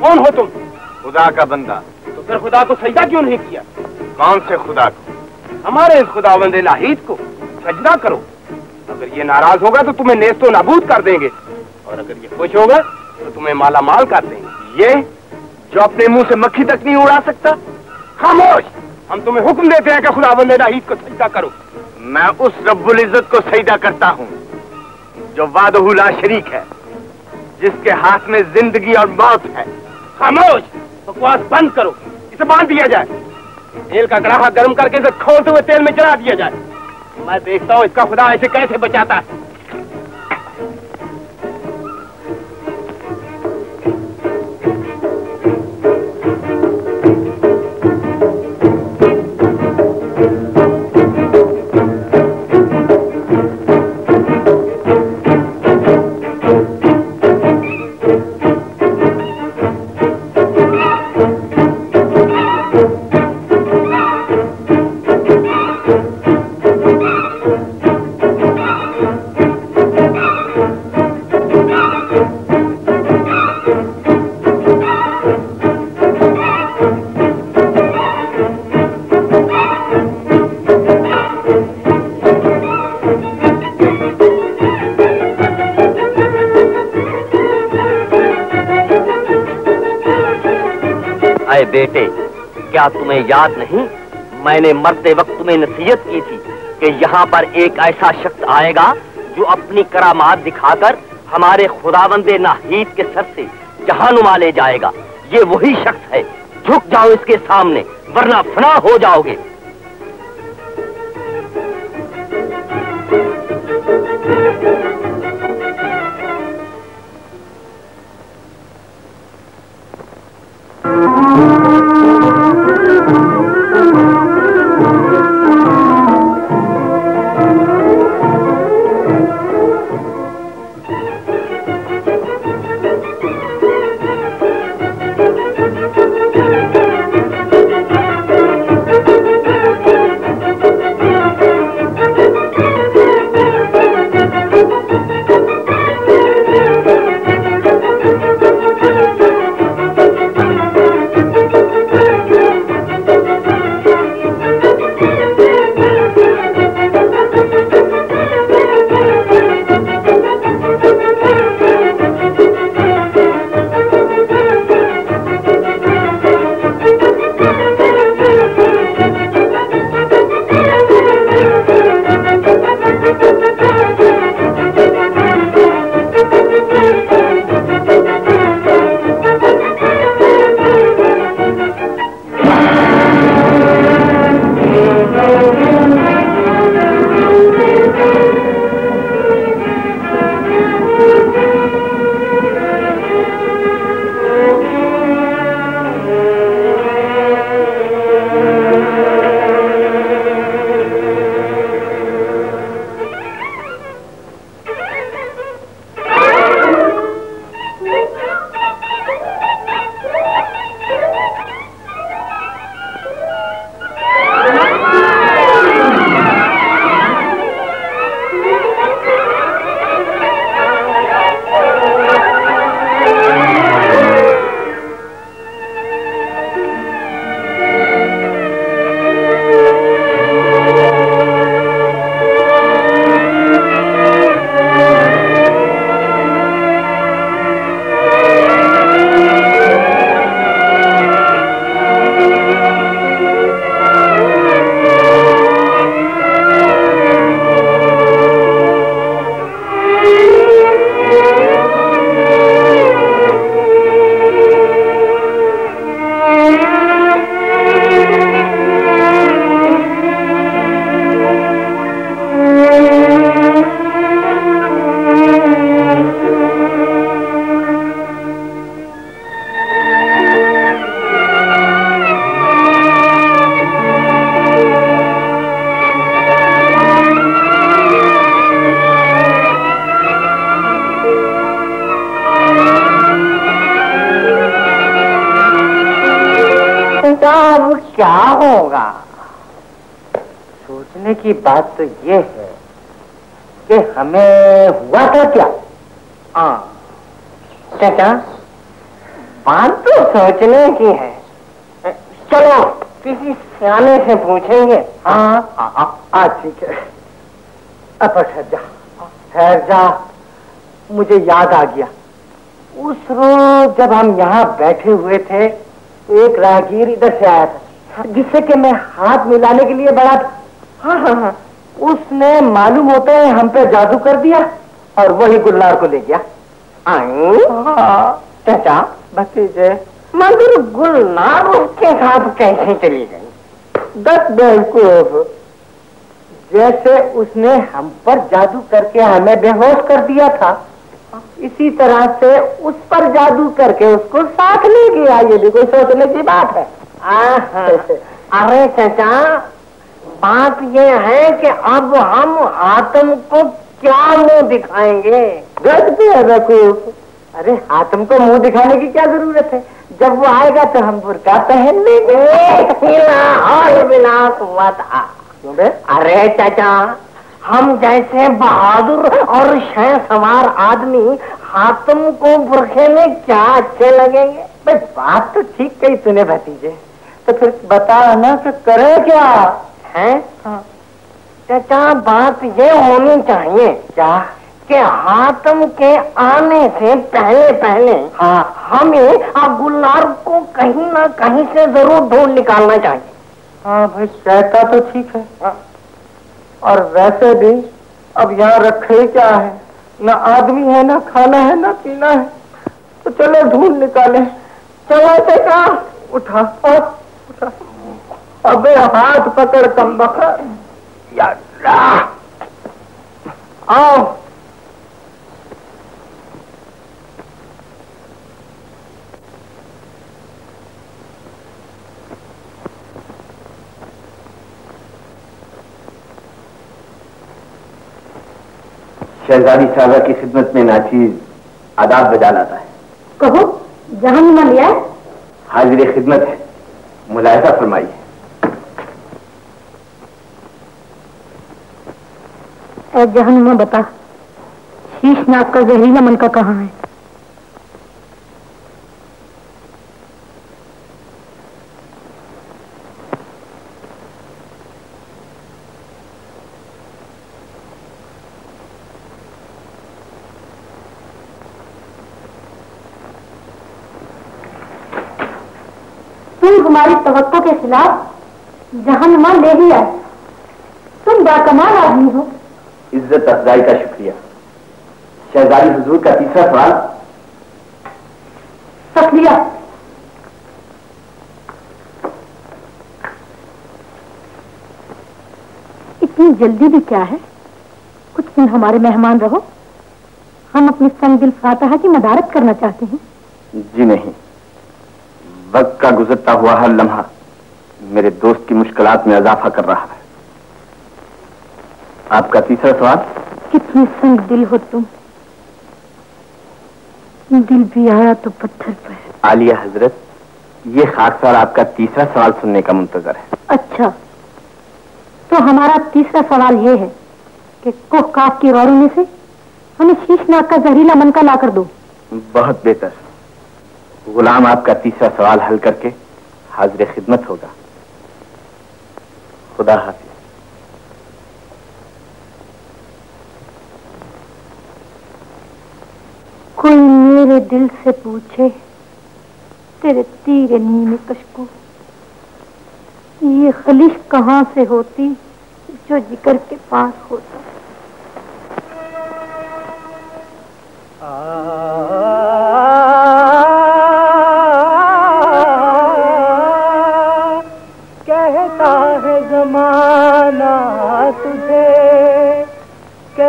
कौन हो तुम? खुदा का बंदा। तो फिर खुदा को सजदा क्यों नहीं किया? कौन से खुदा को? हमारे इस खुदावंद लाहीद को सजदा करो। अगर ये नाराज़ होगा तो तुम्हें नेस्तो नाबूद कर देंगे। और अगर ये खुश होगा तो तुम्हें माला माल कर देंगे। ये जो अपने मुँह से मक्खी तक नहीं उड़ा सकता खामोश। हम तुम्हें हुक्म देते हैं कि खुदावंद लाहीद को सजदा करो। मैं उस रब्बुल इज़्ज़त को सजदा करता हूँ। जो वादहुला शरीक है, जिसके हाथ में ज़िंदगी और मौत है। खामोश! बकवास बंद करो। इसे बाँध दिया जाए। तेल का कड़ाहा गर्म करके इसे खोलते हुए तेल में चला दिया जाए। मैं देखता हूँ इसका खुदा ऐसे कैसे बचाता है। याद नहीं, मैंने मरते वक्त में नसीहत की थी कि यहाँ पर एक ऐसा शख्स आएगा जो अपनी करामात दिखाकर हमारे खुदाबंद नाहीद के सर से जहानुमा ले जाएगा। ये वही शख्स है। झुक जाओ इसके सामने, वरना फना हो जाओगे। अब क्या होगा? सोचने की बात तो ये है कि हमें हुआ था क्या? हाँ। चाचा बात तो सोचने की है। चलो किसी सियाने से पूछेंगे। हाँ। हाँ हाँ ठीक है। अब ठहर जा। ठहर जा। मुझे याद आ गया। उस रोज जब हम यहाँ बैठे हुए थे एक राहगीर इधर से आया था जिससे कि मैं हाथ मिलाने के लिए बड़ा हाँ हाँ हाँ। उसने मालूम होता है हम पे जादू कर दिया और वही गुल्लार को ले गया। आई। हाँ, चाचा भतीजे। मगर गुलनार उसके साथ कैसे चली गई? दस बेवकूफ़ जैसे उसने हम पर जादू करके हमें बेहोश कर दिया था इसी तरह से उस पर जादू करके उसको साथ ले गया। ये भी कोई सोचने की बात है। (laughs) अरे चाचा बात ये है कि अब हम आत्म को क्या मुँह दिखाएँगे? रकूफ अरे आत्म को मुँह दिखाने की क्या ज़रूरत है? जब वो आएगा तो हम बुरका पहन लेंगे। (laughs) और विनाश हुआ था अरे चाचा हम जैसे बहादुर और शह सवार आदमी हाथम को बुरखे में क्या अच्छे लगेंगे? भाई बात तो ठीक कही तूने भतीजे। तो फिर बता ना कि करे क्या? है? चाचा बात ये होनी चाहिए क्या? कि हाथम के आने से पहले पहले हाँ। हमें अब गुल्लार को कहीं ना कहीं से ज़रूर ढूंढ निकालना चाहिए। हाँ भाई कहता तो ठीक है। हाँ। और वैसे भी अब यहाँ रखे क्या है? ना आदमी है, ना खाना है, ना पीना है। तो चलो ढूंढ निकाले। चलो देखा उठा अबे हाथ पकड़ कम बखर आओ। शहजादी साहबा की खिदमत में नाचीज आदाब बजा लाता है। कहो जहाँ नुमा लिया है? हाजिर खिदमत है। मुलायजा फरमाइए। जहाँ जहनुमा बता शीशनाग का जहरीला मन का कहाँ है? तुम हमारी तवक्को के खिलाफ जहानुमा ले ही आए। तुम बाकमाल आदमी हो। इज़्ज़त अफजाई का शुक्रिया। शहजादी हजूर का तीसरा सवाल? सखलिया इतनी जल्दी भी क्या है? कुछ दिन हमारे मेहमान रहो। हम अपने संग दिल फातहा की मदारत करना चाहते हैं। जी नहीं। वक्त का गुजरता हुआ हर लम्हा मेरे दोस्त की मुश्किलात में इजाफा कर रहा है। आपका तीसरा सवाल? कितनी संग दिल हो तुम? दिल भी आया तो पत्थर पर। आलिया हज़रत ये खाकसार आपका तीसरा सवाल सुनने का मुंतजर है। अच्छा तो हमारा तीसरा सवाल ये है कि कोह काफ की गौरों में से हमें शीशनाग का जहरीला मन का ला कर दो। बहुत बेहतर। गुलाम आपका तीसरा सवाल हल करके हाजिर खिदमत होगा। खुदा हाफिज। कोई मेरे दिल से पूछे तेरे तीर नीम कशको ये खलिश कहाँ से होती जो ज़िक्र के पास होता? कहता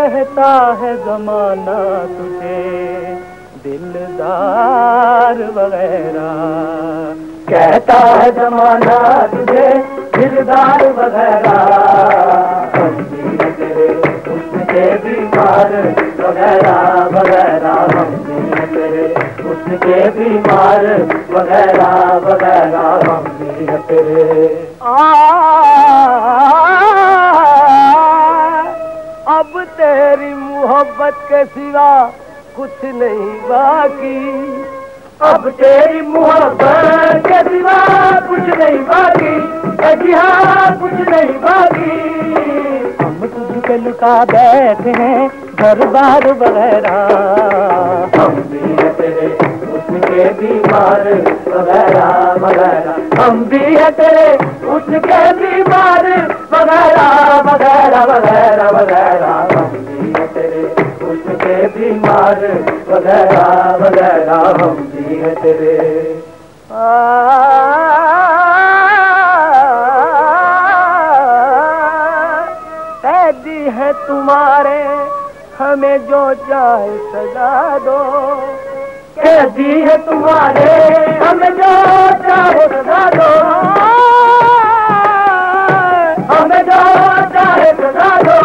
कहता है जमाना तुझे दिलदार वगैरह। कहता है जमाना तुझे दिलदार वगैरह। बीमार वगैरह वगैरह। हम तेरे उसके बीमार वगैरह वगैरह। हम तेरे। आ तेरी मोहब्बत के सिवा कुछ नहीं बाकी। अब तेरी मोहब्बत के सिवा कुछ नहीं बाकी। जी कुछ नहीं बाकी। हम तुझ पे लुटा बैठे हैं घर बार वगैरह उसके बीमार वगैरह वगैरह। हम भी है तेरे उसके बीमार वगैरह वगैरह वगैरह वगैरह। हम भी है तेरे उसके बीमार वगैरह वगैरह। हम भी है तेरे। कैदी है तुम्हारे, हमें जो चाहे सजा दो। कैदी है तुम्हारे हमें जो चाहे सजा दो। हमें जो चाहे सजा दो।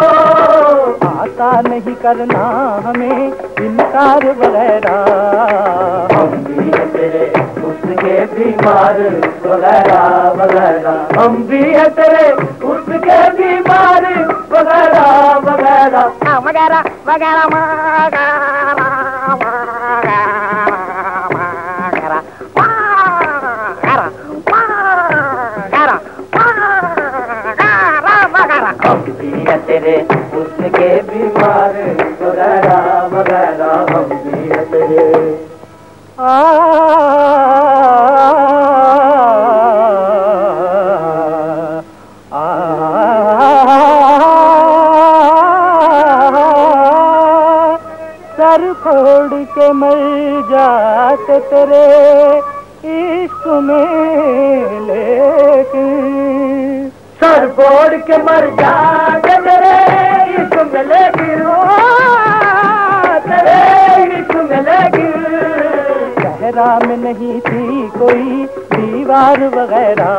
आता नहीं करना हमें इनकार वगैरह। हम भी है तेरे उसके बीमार वगैरह वगैरह। हम भी है तेरे उसके बीमार वगैरह वगैरह वगैरह वगैरह। उसके बीमार वगैरह वगैरह हम भी है सर फोड़ के मर जाते तेरे इश्क में लेकिन सर फोड़ के मर जाते सहरा में नहीं थी कोई दीवार वगैरह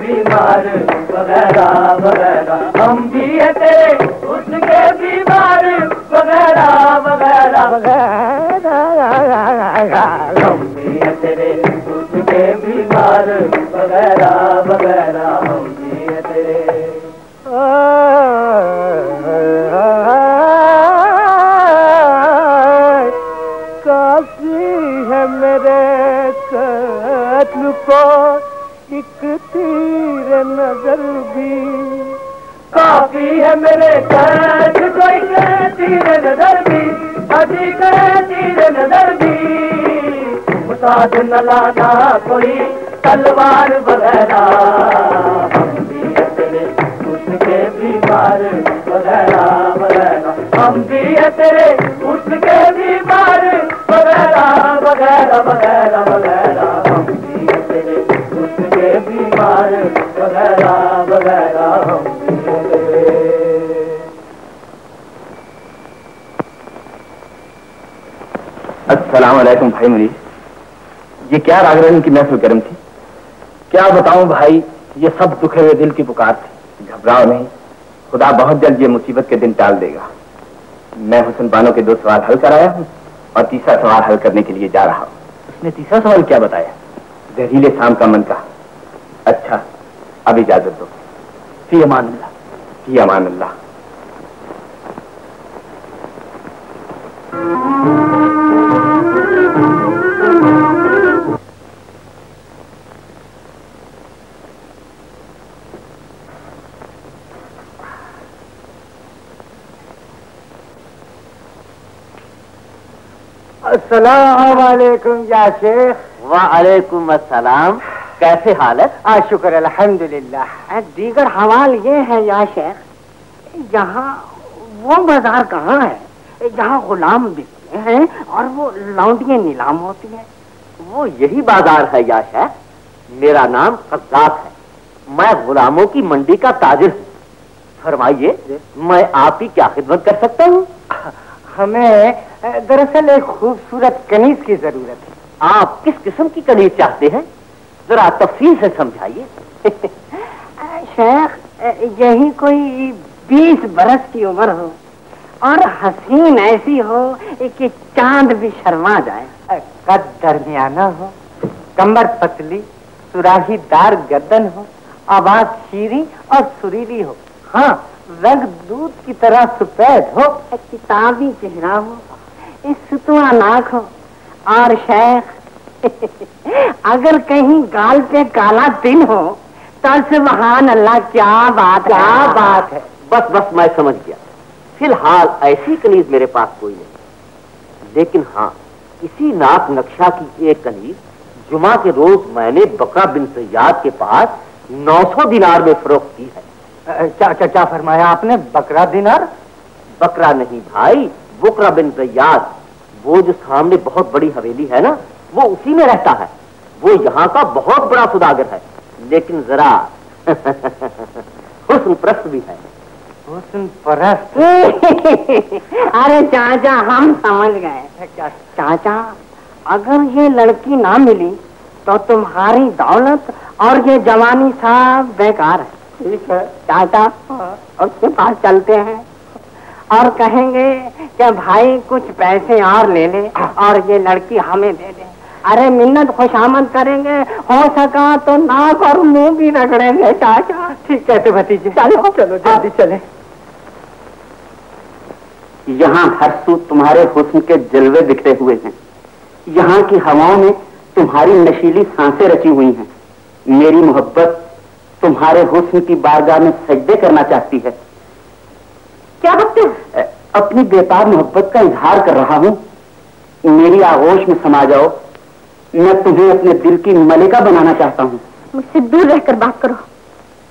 बीमार वगैरह वगैरह बीमार वगैरह वगैरह वगैरह बीमार वगैरह वगैरह मेरे कत्ल को एक तीर नजर भी काफी है मेरे कत्ल को एक तीर नजर भी अजी के तीर नजर भी मुसाद न लाना कोई तलवार वगैरह भी वगैरह वगैरह हम भी है तेरे उसके बीमार वालेकुम भाई मुनीर ये क्या रागरन की महफिल करम थी क्या बताऊँ भाई, ये सब दुखे हुए दिल की पुकार थी। घबराओ नहीं, खुदा बहुत जल्द ये मुसीबत के दिन टाल देगा। मैं हुसन बानो के दो सवाल हल कराया हूँ। और तीसरा सवाल हल करने के लिए जा रहा हूँ। उसने तीसरा सवाल क्या बताया? जहरीले शाम का मन कहा। अच्छा अब इजाज़त दो। फ़ी अमान अल्लाह फ़ी अमान अल्लाह अस्सलाम वालेकुम या शेख। वालेकुम अस्सलाम। कैसे हाल है? आ शुक्र अल्हम्दुलिल्लाह। दीगर हवाल ये है या शेख? यहाँ वो बाज़ार कहाँ है? जहाँ गुलाम बिकते हैं और वो लौंडियाँ नीलाम होती हैं। वो यही बाज़ार है या शेख? मेरा नाम कज्जाक है। मैं गुलामों की मंडी का ताजिर हूँ। फरमाइए मैं आपकी क्या खिदमत कर सकता हूँ? हमें दरअसल एक खूबसूरत कनीज की ज़रूरत है। आप किस किस्म की कनीज चाहते हैं? जरा तफसील से समझाइए। (laughs) शेख यही कोई बीस बरस की उम्र हो और हसीन ऐसी हो कि चाँद भी शर्मा जाए। कद दरमियाना हो कमर पतली सुराही दार गर्दन हो आवाज़ शीरी और सुरीली हो। हाँ रंग दूध की तरह सफ़ेद हो। किताबी चेहरा हो। सुतुआ नाक हो। और शेख (laughs) अगर कहीं गाल पे काला दिन हो तो सुबहान अल्लाह क्या बात क्या है? बात है। बस बस मैं समझ गया। फ़िलहाल ऐसी कनीज मेरे पास कोई नहीं। लेकिन हाँ इसी नाक नक्शा की एक कनीज जुमा के रोज मैंने बकरा बिन सयाद के पास 900 दिनार में फरोख्त की है। क्या क्या क्या फरमाया आपने बकरा दिनार? बकरा नहीं भाई बुकरा बिन सयाद वो जो सामने बहुत बड़ी हवेली है ना वो उसी में रहता है। वो यहाँ का बहुत बड़ा सुदागर है लेकिन जरा (laughs) हुस्न प्रस्त भी है। हुस्न परस्त? (laughs) अरे चाचा हम समझ गए। चाचा अगर ये लड़की ना मिली तो तुम्हारी दौलत और ये जवानी सब बेकार है। ठीक है। चाचा उसके पास चलते हैं और कहेंगे कि भाई कुछ पैसे और ले ले और ये लड़की हमें दे दे। अरे मिन्नत खुशामद करेंगे हो सका तो नाक और मुँह भी रगड़ेंगे चाचा। ठीक कहते भतीजे। चलो चलो जल्दी चले। यहाँ हर सू तुम्हारे हुस्न के जलवे बिखरे हुए हैं। यहाँ की हवाओं में तुम्हारी नशीली साँसें रची हुई हैं। मेरी मोहब्बत तुम्हारे हुस्न की बारगाह में सजदे करना चाहती है। क्या बकते हो? अपनी बेपार मोहब्बत का इजहार कर रहा हूँ मेरी आगोश में समा जाओ। मैं तुम्हें अपने दिल की मलिका बनाना चाहता हूँ। मुझसे दूर रहकर बात करो।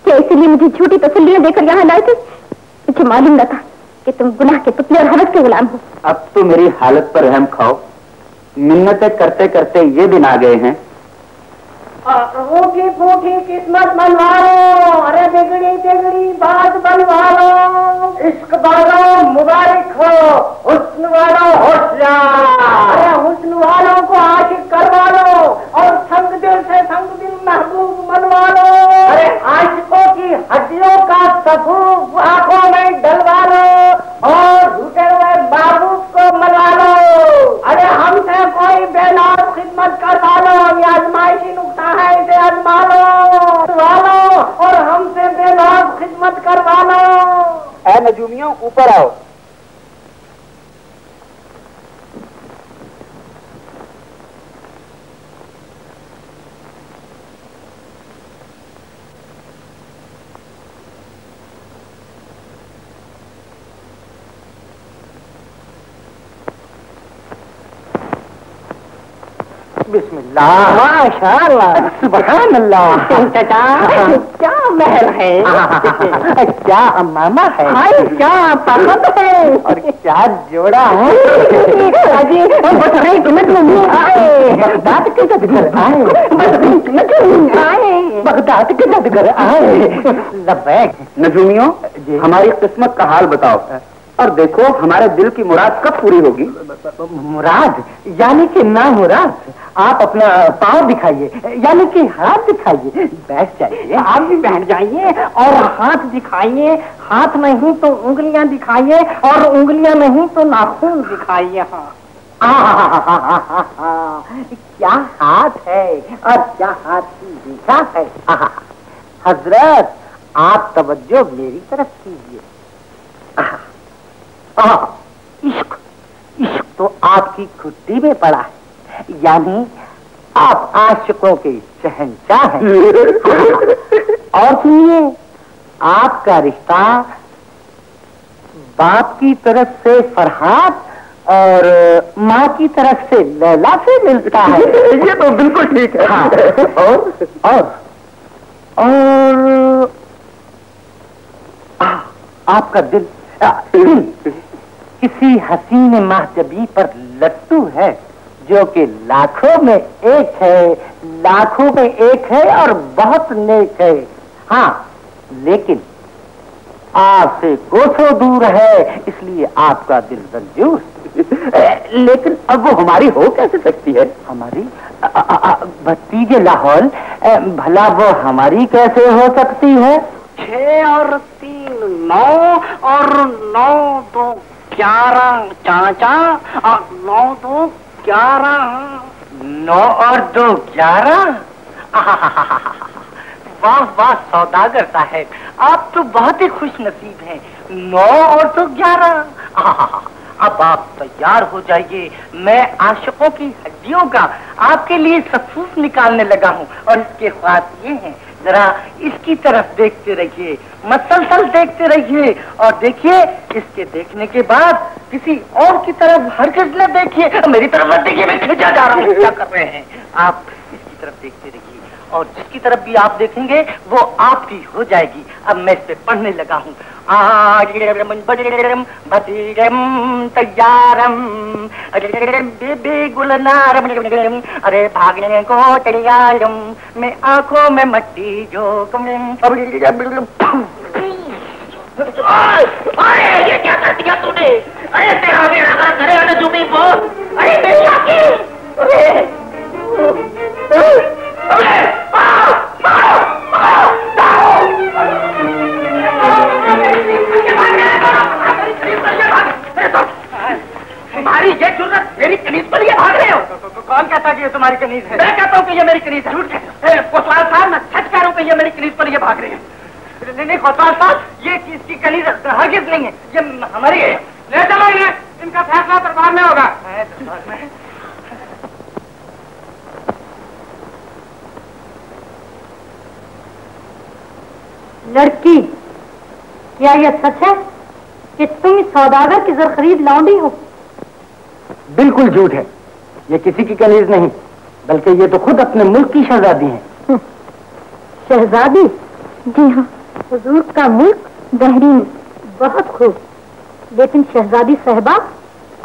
क्या इसीलिए मुझे झूठी तसलियाँ देकर यहाँ लाए थे? मुझे मालूम न था कि तुम गुनाह के पुतले और हवस के गुलाम हो। अब तो मेरी हालत पर रहम खाओ। मिन्नतें करते करते ये दिन आ गए हैं रूठी फूठी किस्मत बनवा लो अरे बिगड़ी बिगड़ी बात बनवा लो इश्क वालों मुबारक हो, हुस्न वालों होशियार। अरे हुस्न वालों को आशिक करवा लो, और संग दिल से संग दिल महबूब मनवा लो। अरे आशिकों की हड्डियों का सफूफ आँखों में डलवा लो, और झूठे हुए महबूब को मनवा लो। अरे हमसे कोई बेनाज खिदमत करवा इसे वालो और हमसे बेनाज खिदमत करवा लो। ए नजूमियों ऊपर आओ। क्या महल है? क्या मामा है? हाय क्या ताकत है? और क्या जोड़ा है? अजी बस आए। बगदाद के जदगर आए। बस तुम्हें तुम आए। बगदाद के जदगर आए। लबैक। नजूमियों हमारी किस्मत का हाल बताओ। और देखो, हमारे दिल की मुराद कब पूरी होगी? मुराद? यानी कि ना मुराद आप अपना पाँव दिखाइए, यानी कि हाथ दिखाइए। बैठ जाइए, आप भी बैठ जाइए और हाथ दिखाइए। हाथ नहीं तो उंगलियाँ दिखाइए और उंगलियाँ नहीं तो नाखून दिखाइए हाँ। क्या हाथ है और क्या हाथ की दिशा है? हज़रत, आप तवज्जो मेरी तरफ़ कीजिए। इश्क इश्क तो आपकी खुट्टी में पड़ा है। यानी आप आशिकों के शहनशाह हैं। और सुनिए आपका रिश्ता बाप की तरफ़ से फरहाद और माँ की तरफ़ से लैला से मिलता है। (laughs) ये तो बिल्कुल ठीक है। हाँ, और और और आ, आपका दिल (coughs) किसी हसीन महजबी पर लट्टू है जो कि लाखों में एक है लाखों में एक है और बहुत नेक है। हाँ लेकिन आपसे कोसों दूर है इसलिए आपका दिल रंजूस (coughs) लेकिन अब वो हमारी हो कैसे सकती है? हमारी? भतीजे लाहौल भला वो हमारी कैसे हो सकती है? छह और तीन नौ और नौ दो ग्यारह, चाचा और नौ दो ग्यारह। नौ और दो ग्यारह? (laughs) वाह वाह सौदागर साहब आप तो बहुत ही खुश नसीब हैं। नौ और तो ग्यारह। (laughs) अब आप तैयार हो जाइए। मैं आशकों की हड्डियों का आपके लिए सफूस निकालने लगा हूँ। और इसके ख्वाब ये हैं जरा इसकी तरफ़ देखते रहिए, मसलसल देखते रहिए और देखिए, इसके देखने के बाद किसी और की तरफ़ हरकत न देखिए। मेरी तरफ़ मत देखिए, मैं खिंचा जा रहा हूँ। क्या कर रहे हैं? आप इसकी तरफ़ देखते रहिए। और जिसकी तरफ़ भी आप देखेंगे वो आपकी हो जाएगी। अब मैं इस पे पढ़ने लगा हूँ। तैयारम। गुलनारम। अरे भागने को तैयारम। मैं आँखों में मट्टी जो अरे ये क्या कर दिया तूने? अरे तेरा मेरा घर करे अरे मेरी अरे तुम्हारी ये ज़रूरत मेरी कनीज पर लिए भाग रहे हो। कौन कहता है कि ये तुम्हारी कनीज है? मैं कहता हूँ कि ये मेरी कनीज है। झूठ कोतवाल साहब मैं सच कह रहा हूँ कि ये मेरी कनीज पर ये भाग रहे हैं। नहीं नहीं कोतवाल साहब ये इसकी कनीज हरगिज नहीं है ये हमारी है। ले चलो इन्हें। इनका फैसला दरबार में होगा। दरबार में? लड़की। क्या यह सच है कि तुम इस सौदागर की जर खरीद लौंडी हो? बिल्कुल झूठ है। ये किसी की कनीज नहीं बल्कि ये तो खुद अपने मुल्क की शहजादी है। शहजादी? जी हाँ। हुजूर का मुल्क बहरीन बहुत खूब। लेकिन शहजादी साहबा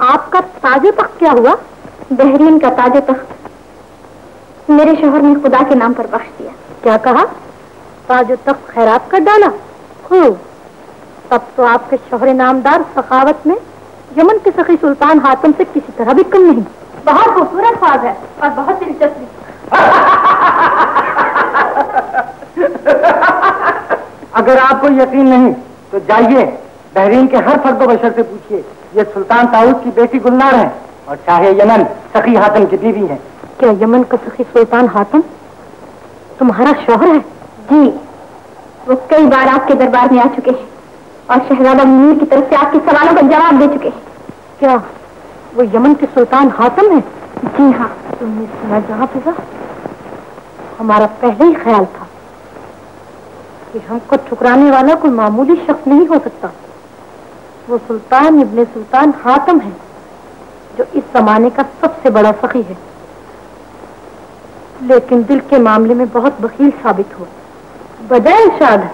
आपका ताजे तख्त क्या हुआ? बहरीन का ताजे तख्त। मेरे शोहर ने खुदा के नाम पर बख्श दिया। क्या कहा? ताजो तख्त खैरात कर डाला। खूब। तब तो आपके शोहर नामदार सखावत में यमन के सखी सुल्तान हातम से किसी तरह भी कम नहीं। बहुत खूबसूरत ख्वाब है और बहुत दिलचस्पी। अगर आपको यकीन नहीं तो जाइए बहरीन के हर फर्द बशर से पूछिए ये सुल्तान ताऊद की बेटी गुलनार है और चाहे यमन सखी हातम की बीवी है। क्या यमन का सखी सुल्तान हातम तुम्हारा शोहर है? जी वो कई बार आपके दरबार में आ चुके हैं और शहजादा मुनीर की तरफ़ से आपके सवालों का जवाब दे चुके हैं। क्या वो यमन के सुल्तान हातम है? जी हाँ। तुमने सुना जहाँ फिजा? हमारा पहले ही ख्याल था कि हमको ठुकराने वाला कोई मामूली शख्स नहीं हो सकता। वो सुल्तान इब्ने सुल्तान हातम है जो इस जमाने का सबसे बड़ा सखी है। लेकिन दिल के मामले में बहुत बखील साबित हो बजाय है।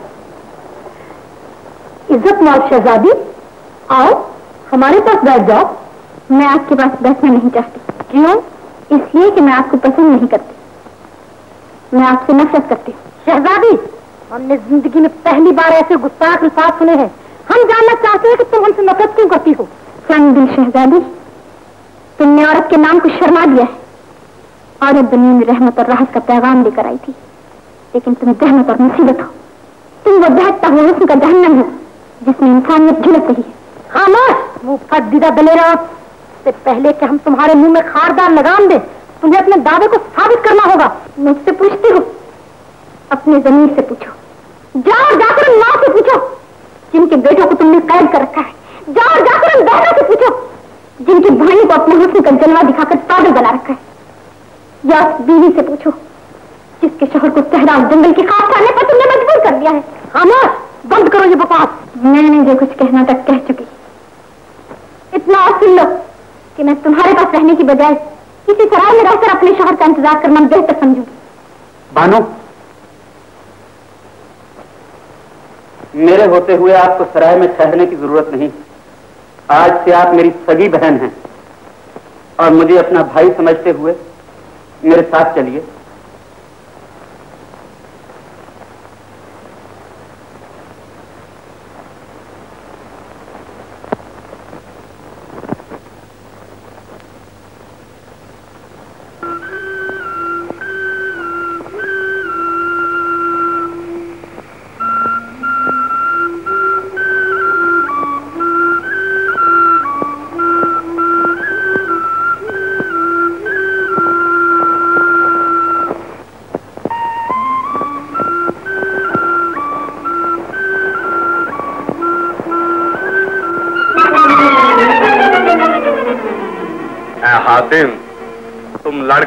इज़्ज़त माल शहजादी, आओ, हमारे पास बैठ जाओ। मैं आपके पास बैठना नहीं चाहती। क्यों? इसलिए कि मैं आपको पसंद नहीं करती। मैं आपसे नफरत करती हूँ। शहजादी, हमने ज़िंदगी में पहली बार ऐसे गुस्ताख अल्फाज सुने हैं। हम जानना चाहते हैं कि तुम हमसे नफरत क्यों करती हो? दिल शहजादी, तुमने औरत के नाम को शर्मा दिया है। औरत दुनिया में रहमत और राहत का पैगाम लेकर आई थी। लेकिन तुम्हें रहमत और मुसीबत हो। तुम वो बहता हुस्न का जहन्नम हो, जिसमें इंसानियत झुलक रही है। खामोश मुँह फट दीदा दलेरा। से पहले कि हम तुम्हारे मुँह में खारदार लगाम दे, तुम्हें अपने दावे को साबित करना होगा। मुझसे पूछती हो। अपने ज़मीन से पूछो। जाओ जाकर माँ से पूछो। जिनके बेटों को तुमने कैद कर रखा है। जाओ जाकर बहनों से पूछो। जिनकी भाई को अपने हुस्न का जलवा दिखाकर पागल बना रखा है। या बीवी से पूछो। जिसके शहर को सहरा जंगल की खास खाने पर तुमने मजबूर कर दिया है? खामोश बंद करो ये बकवास। मैंने जो कुछ कहना तक कह चुकी। इतना और सुन लो कि मैं तुम्हारे पास रहने की बजाय किसी सराय में रहकर अपने शहर का इंतज़ार करना बेहतर समझूँगी। बानो मेरे होते हुए आपको सराय में ठहरने की ज़रूरत नहीं। आज से आप मेरी सगी बहन हैं और मुझे अपना भाई समझते हुए मेरे साथ चलिए।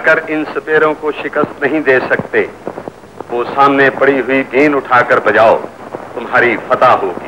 लड़कर इन सपेरों को शिकस्त नहीं दे सकते। वो सामने पड़ी हुई गेंद उठाकर बजाओ। तुम्हारी फतह होगी।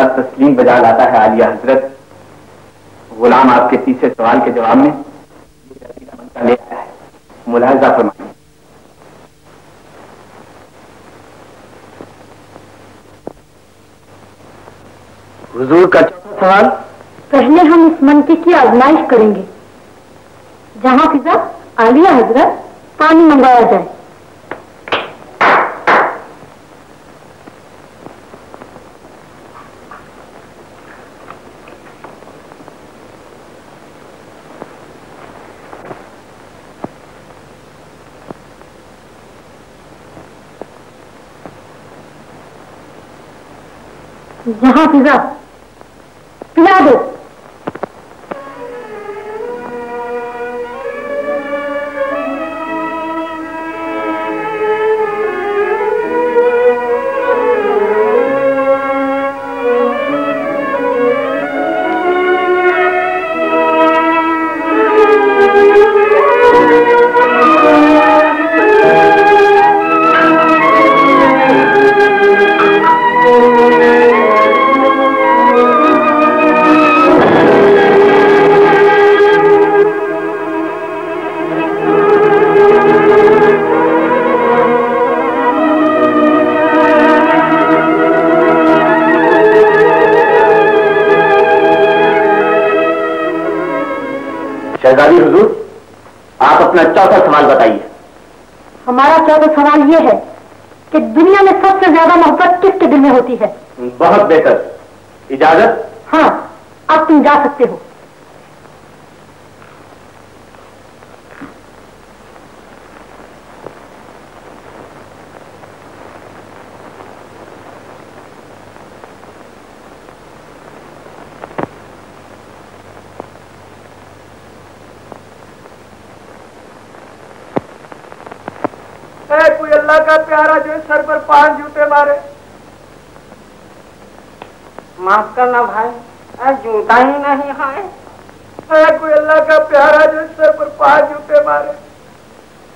खानादार तस्लीम बजा लाता है आलिया हज़रत। गुलाम आपके तीसरे सवाल के जवाब में मुलाजा फरमाइए हुजूर का चौथा सवाल, पहले हम इस मनके की आजमाइश करेंगे, जहाँ फिजा आलिया हज़रत पानी मंगवाया जाए। जहाँ पिज्जा पिला दो। हमारा चौदह सवाल ये है कि दुनिया में सबसे ज़्यादा मोहब्बत किसके दिल में होती है? बहुत बेहतर। इजाज़त? हाँ अब तुम जा सकते हो है कोई प्यारा जो सर पर पाँच जूते मारे। माफ़ करना भाई जूता ही नहीं है। है कोई अल्लाह का प्यारा जो सर पर पाँच जूते मारे?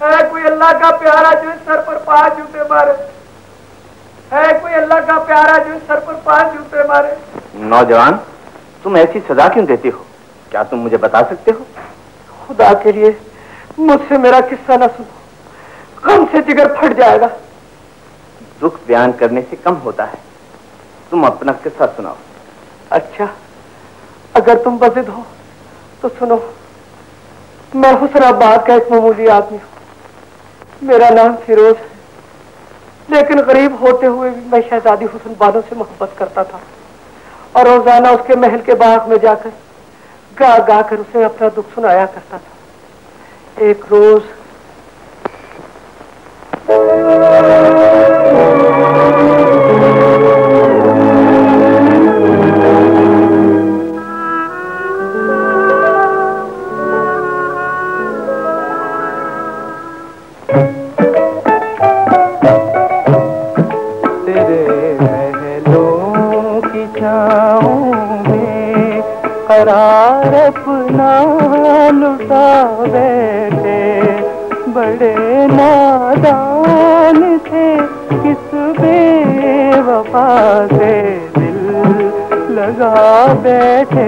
है कोई अल्लाह का प्यारा जो सर पर पाँच जूते मारे? है कोई अल्लाह का प्यारा जो सर पर पाँच जूते मारे? नौजवान तुम ऐसी सजा क्यों देते हो? क्या तुम मुझे बता सकते हो? खुदा के लिए मुझसे मेरा किस्सा ना सुनो। गम से जिगर फट जाएगा। दुख बयान करने से कम होता है। तुम अपना किस्सा सुनाओ। अच्छा अगर तुम बजिद हो तो सुनो। मैं हुसनाबाद का एक मामूली आदमी हूँ। मेरा नाम फिरोज है। लेकिन गरीब होते हुए भी मैं शहजादी हुसन बानो से मोहब्बत करता था। और रोज़ाना उसके महल के बाग में जाकर गा गा कर उसे अपना दुख सुनाया करता था। एक रोज बैठे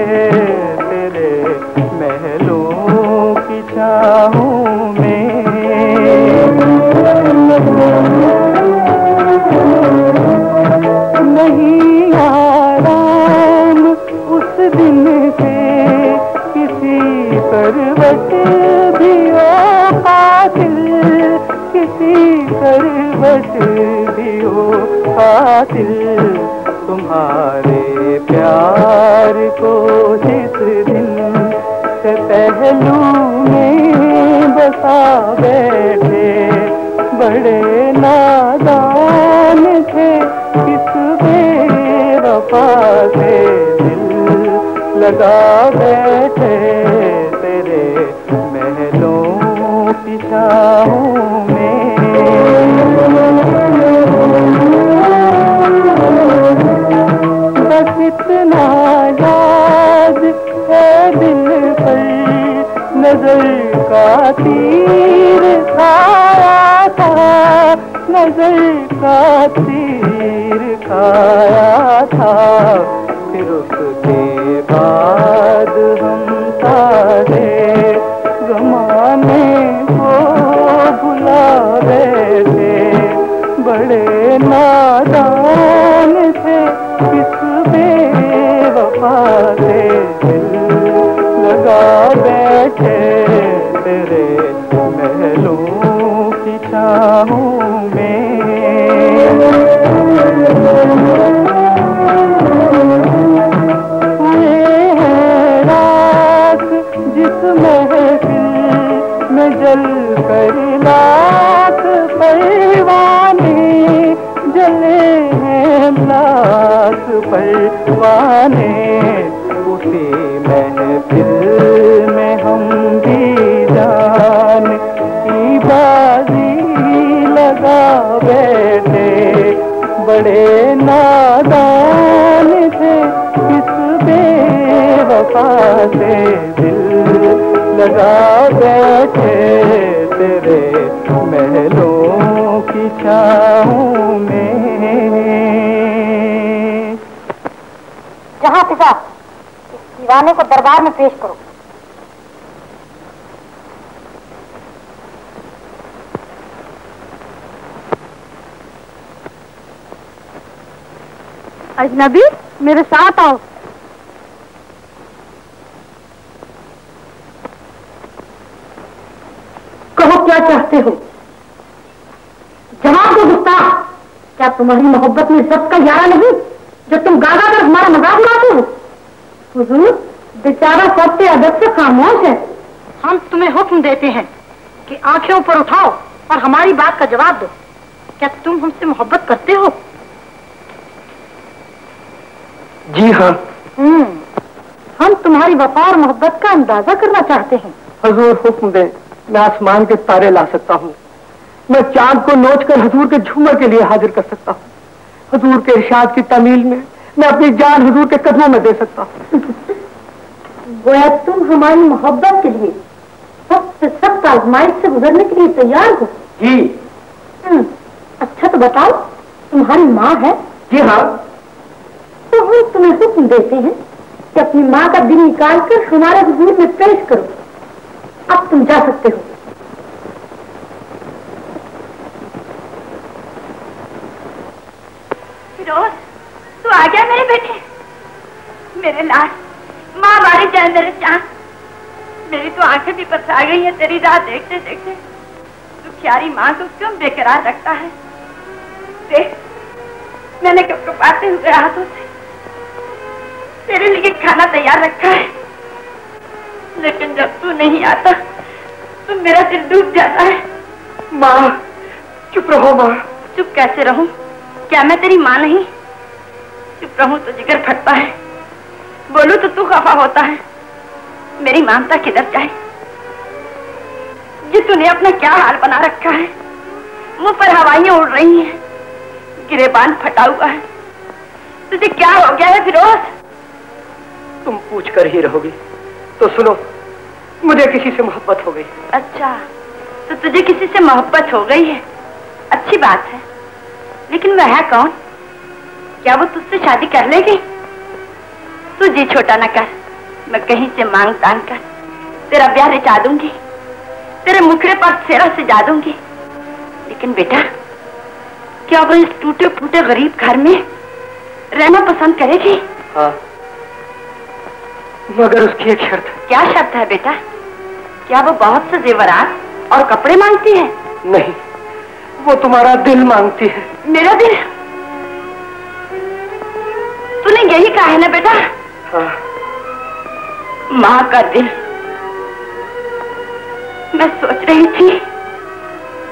तेरे महलों की छाहों में। नहीं आराम उस दिन से किसी करवट भी हो कातिल, किसी करवट भी हो कातिल। तुम्हारे प्यार को जिस दिन से पहलू में बसा बैठे, बड़े नादान थे किस बेवफा से दिल लगा बैठे तेरे महलों की छाहों याद है दिल पर नज़र का तीर खाया था, नज़र का तीर खाया था। फिर उसके बाद हम सारे बैठे तेरे महलों की छाहों में पेश करो। अजनबी, मेरे साथ आओ। कहो, क्या चाहते हो? जवाब दो गुस्ताख। क्या तुम्हारी मोहब्बत में सबका यारा नहीं, जो तुम गागा कर हमारा मज़ाक उड़ाते हो? हुजूर बेचारा सबसे अदब से खामोश है? हम तुम्हें हुक्म देते हैं कि आँखें ऊपर उठाओ और हमारी बात का जवाब दो। क्या तुम हमसे मोहब्बत करते हो? जी हाँ। हम्म। हम तुम्हारी वफा और मोहब्बत का अंदाज़ा करना चाहते हैं। हजूर हुक्म दे मैं आसमान के तारे ला सकता हूँ। मैं चाँद को नोच कर हजूर के झूमर के लिए हाजिर कर सकता हूँ। हजूर के इरशाद की तमील में मैं अपनी जान हजूर के कदमों में दे सकता हूँ। गोया तुम हमारी मोहब्बत के लिए सबसे सख्त आजमाइश से गुजरने के लिए तैयार हो। जी। हम्म, अच्छा तो बताओ तुम्हारी माँ है? जी हाँ। तो हम तुम्हें हुक्म देते हैं कि अपनी माँ का दिल निकाल कर हमारे हजूर में पेश करो। अब तुम जा सकते हो। फिरोज तू आ गया मेरे बेटे। मेरे लाल माँ बारी जाए मेरे चाँद मेरी तो आँखें भी पथरा गई है तेरी राह देखते देखते। तू प्यारी माँ को क्यों बेकरार रखता है? देख मैंने कब पाते हुए हाथों से। तेरे लिए खाना तैयार रखा है। लेकिन जब तू नहीं आता तो मेरा दिल डूब जाता है। माँ चुप रहो माँ। चुप कैसे रहूँ? क्या मैं तेरी माँ नहीं? चुप रहूँ तो जिगर फटता है। बोलू तो तू खफा होता है। मेरी ममता किधर जाए? जी तूने अपना क्या हाल बना रखा है मुँह पर हवाइयाँ उड़ रही हैं गिरेबान फटा हुआ है। तुझे क्या हो गया है फिरोज? तुम पूछ कर ही रहोगी। तो सुनो मुझे किसी से मोहब्बत हो गई। अच्छा तो तुझे किसी से मोहब्बत हो गई है? अच्छी बात है। लेकिन वह है कौन? क्या वो तुझसे शादी कर लेगी? तू जी छोटा न कर। मैं कहीं से मांग तांग कर। तेरा ब्याह रचा दूँगी। तेरे मुखड़े पर सेरा सजा दूँगी। लेकिन बेटा क्या वो इस टूटे फूटे गरीब घर में रहना पसंद करेगी? हाँ। मगर उसकी एक शर्त। क्या शर्त है बेटा? क्या वो बहुत से जेवरात और कपड़े मांगती है? नहीं वो तुम्हारा दिल मांगती है। मेरा दिल? तूने यही कहा है ना बेटा? माँ का दिल। मैं सोच रही थी,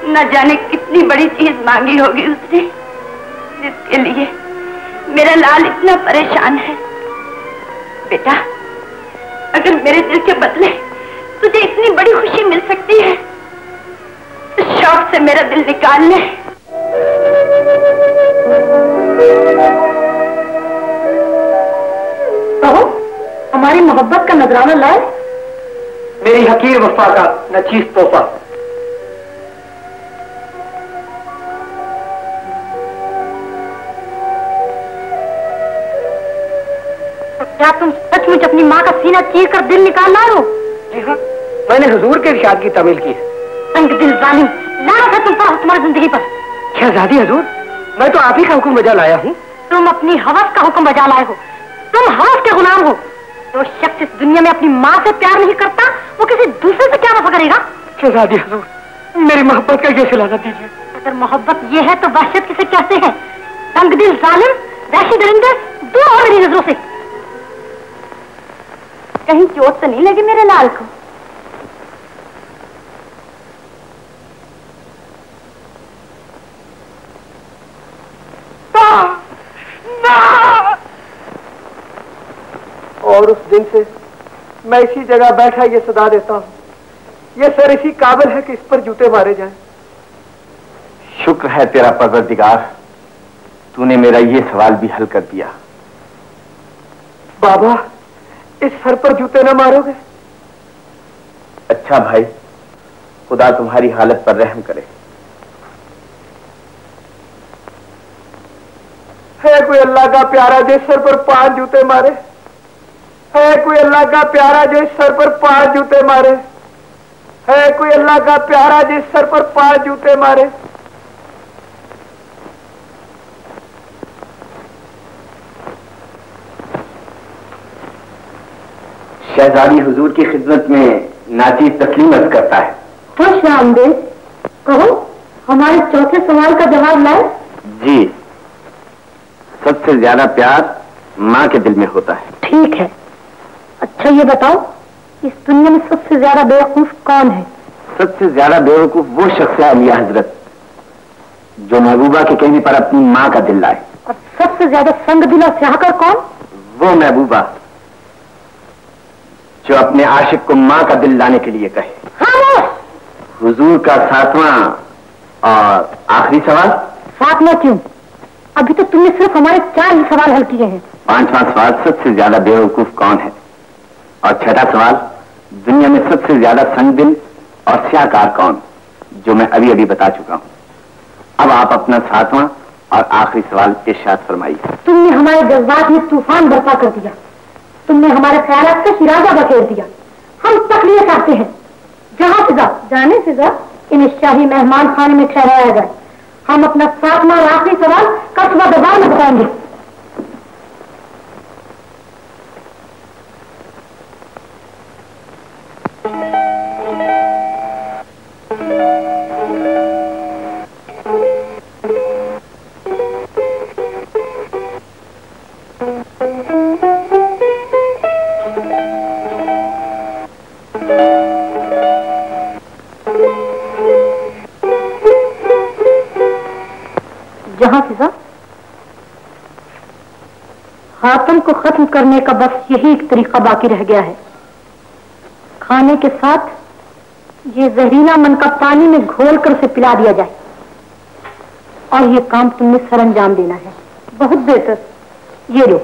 न जाने कितनी बड़ी चीज़ मांगी होगी उसने। जिसके लिए मेरा लाल इतना परेशान है। बेटा, अगर मेरे दिल के बदले तुझे इतनी बड़ी खुशी मिल सकती है तो शौक से मेरा दिल निकाल ले। कहो हमारी मोहब्बत का नजराना लाए। मेरी हकीर वफा का नचीस तोहफा। क्या तुम सचमुच अपनी माँ का सीना चीर कर दिल निकाल हो? जी हाँ मैंने हुजूर के इरशाद की तमील की है। दिल जालिम लानत है तुम पर तुम्हारी ज़िंदगी पर। शहजादी हजूर मैं तो आप ही का हुक्म बजा लाया हूँ। तुम अपनी हवस का हुक्म बजा लाए हो। तुम हवस के गुलाम हो। जो शख्स इस दुनिया में अपनी माँ से प्यार नहीं करता वो किसी दूसरे से क्या वफा करेगा? शहजादी हजूर मेरी मोहब्बत का ये सिलाना दीजिए। अगर मोहब्बत ये है तो वहशत किसे कहते हैं? तंग दिल जालिम वैशी दरिंदे दूर हो मेरी नज़रों से। कहीं चोट तो नहीं लगी मेरे लाल को? और उस दिन से मैं इसी जगह बैठा ये सदा देता हूँ। ये सर इसी काबिल है कि इस पर जूते मारे जाएँ। शुक्र है तेरा परवरदिगार तूने मेरा ये सवाल भी हल कर दिया। बाबा इस सर पर जूते ना मारोगे। अच्छा भाई खुदा तुम्हारी हालत पर रहम करे। है कोई अल्लाह का प्यारा जिस सर पर पाँच जूते मारे? है कोई अल्लाह का प्यारा जो इस सर पर पाँच जूते मारे? है कोई अल्लाह का प्यारा जो इस सर पर पाँच जूते मारे? शहजादी हुजूर की खिदमत में नाचीज तस्लीम अर्ज़ करता है। खुश रामदेव कहो हमारे चौथे सवाल का जवाब लाए। जी सबसे ज़्यादा प्यार माँ के दिल में होता है। ठीक है। अच्छा ये बताओ इस दुनिया में सबसे ज़्यादा बेवकूफ़ कौन है? सबसे ज़्यादा बेवकूफ़ वो शख्स है अलिया हज़रत जो महबूबा के कहने पर अपनी माँ का दिल लाए। और सबसे ज़्यादा संग दिला चाहकर कौन? वो महबूबा जो अपने आशिक को माँ का दिल लाने के लिए कहे। हुजूर का सातवां और आखिरी सवाल? में क्यों? अभी तो तुमने सिर्फ़ हमारे चार ही सवाल हल किए हैं। पांचवा सवाल सबसे ज़्यादा बेवकूफ़ कौन है? और छठा सवाल, दुनिया में सबसे ज़्यादा संग दिल और स्याकार कौन? जो मैं अभी अभी बता चुका हूँ। अब आप अपना सातवां और आखिरी सवाल इर्शाद फरमाइए। तुमने हमारे जज्बात में तूफ़ान बर्पा कर दिया। तुमने हमारे ख्याल से शिराजा बखेर दिया। हम तकलीफ़ चाहते हैं। जहाँ फिजा जाने से फिजा इन शाही मेहमान खाने में ठहराया जाए। हम अपना सातवां और आखिरी सवाल कस्बा दबाव में बताएँगे। जहाँ फिजा हाथम को खत्म करने का बस यही एक तरीका बाकी रह गया है। खाने के साथ ये जहरीला मन का पानी में घोल कर उसे पिला दिया जाए। और ये काम तुमने सर अंजाम देना है। बहुत बेहतर। ये लो।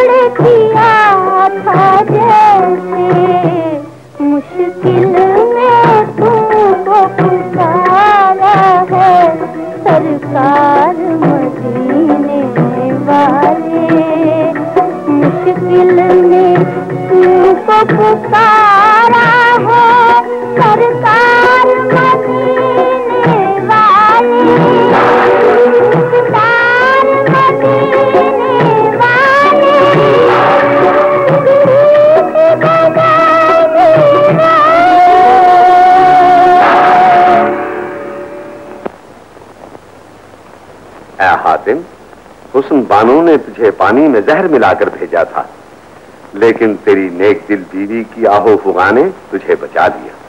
टुकड़े हुस्न बानो ने तुझे पानी में जहर मिलाकर भेजा था। लेकिन तेरी नेक दिल बीवी की आहो फुगा ने तुझे बचा दिया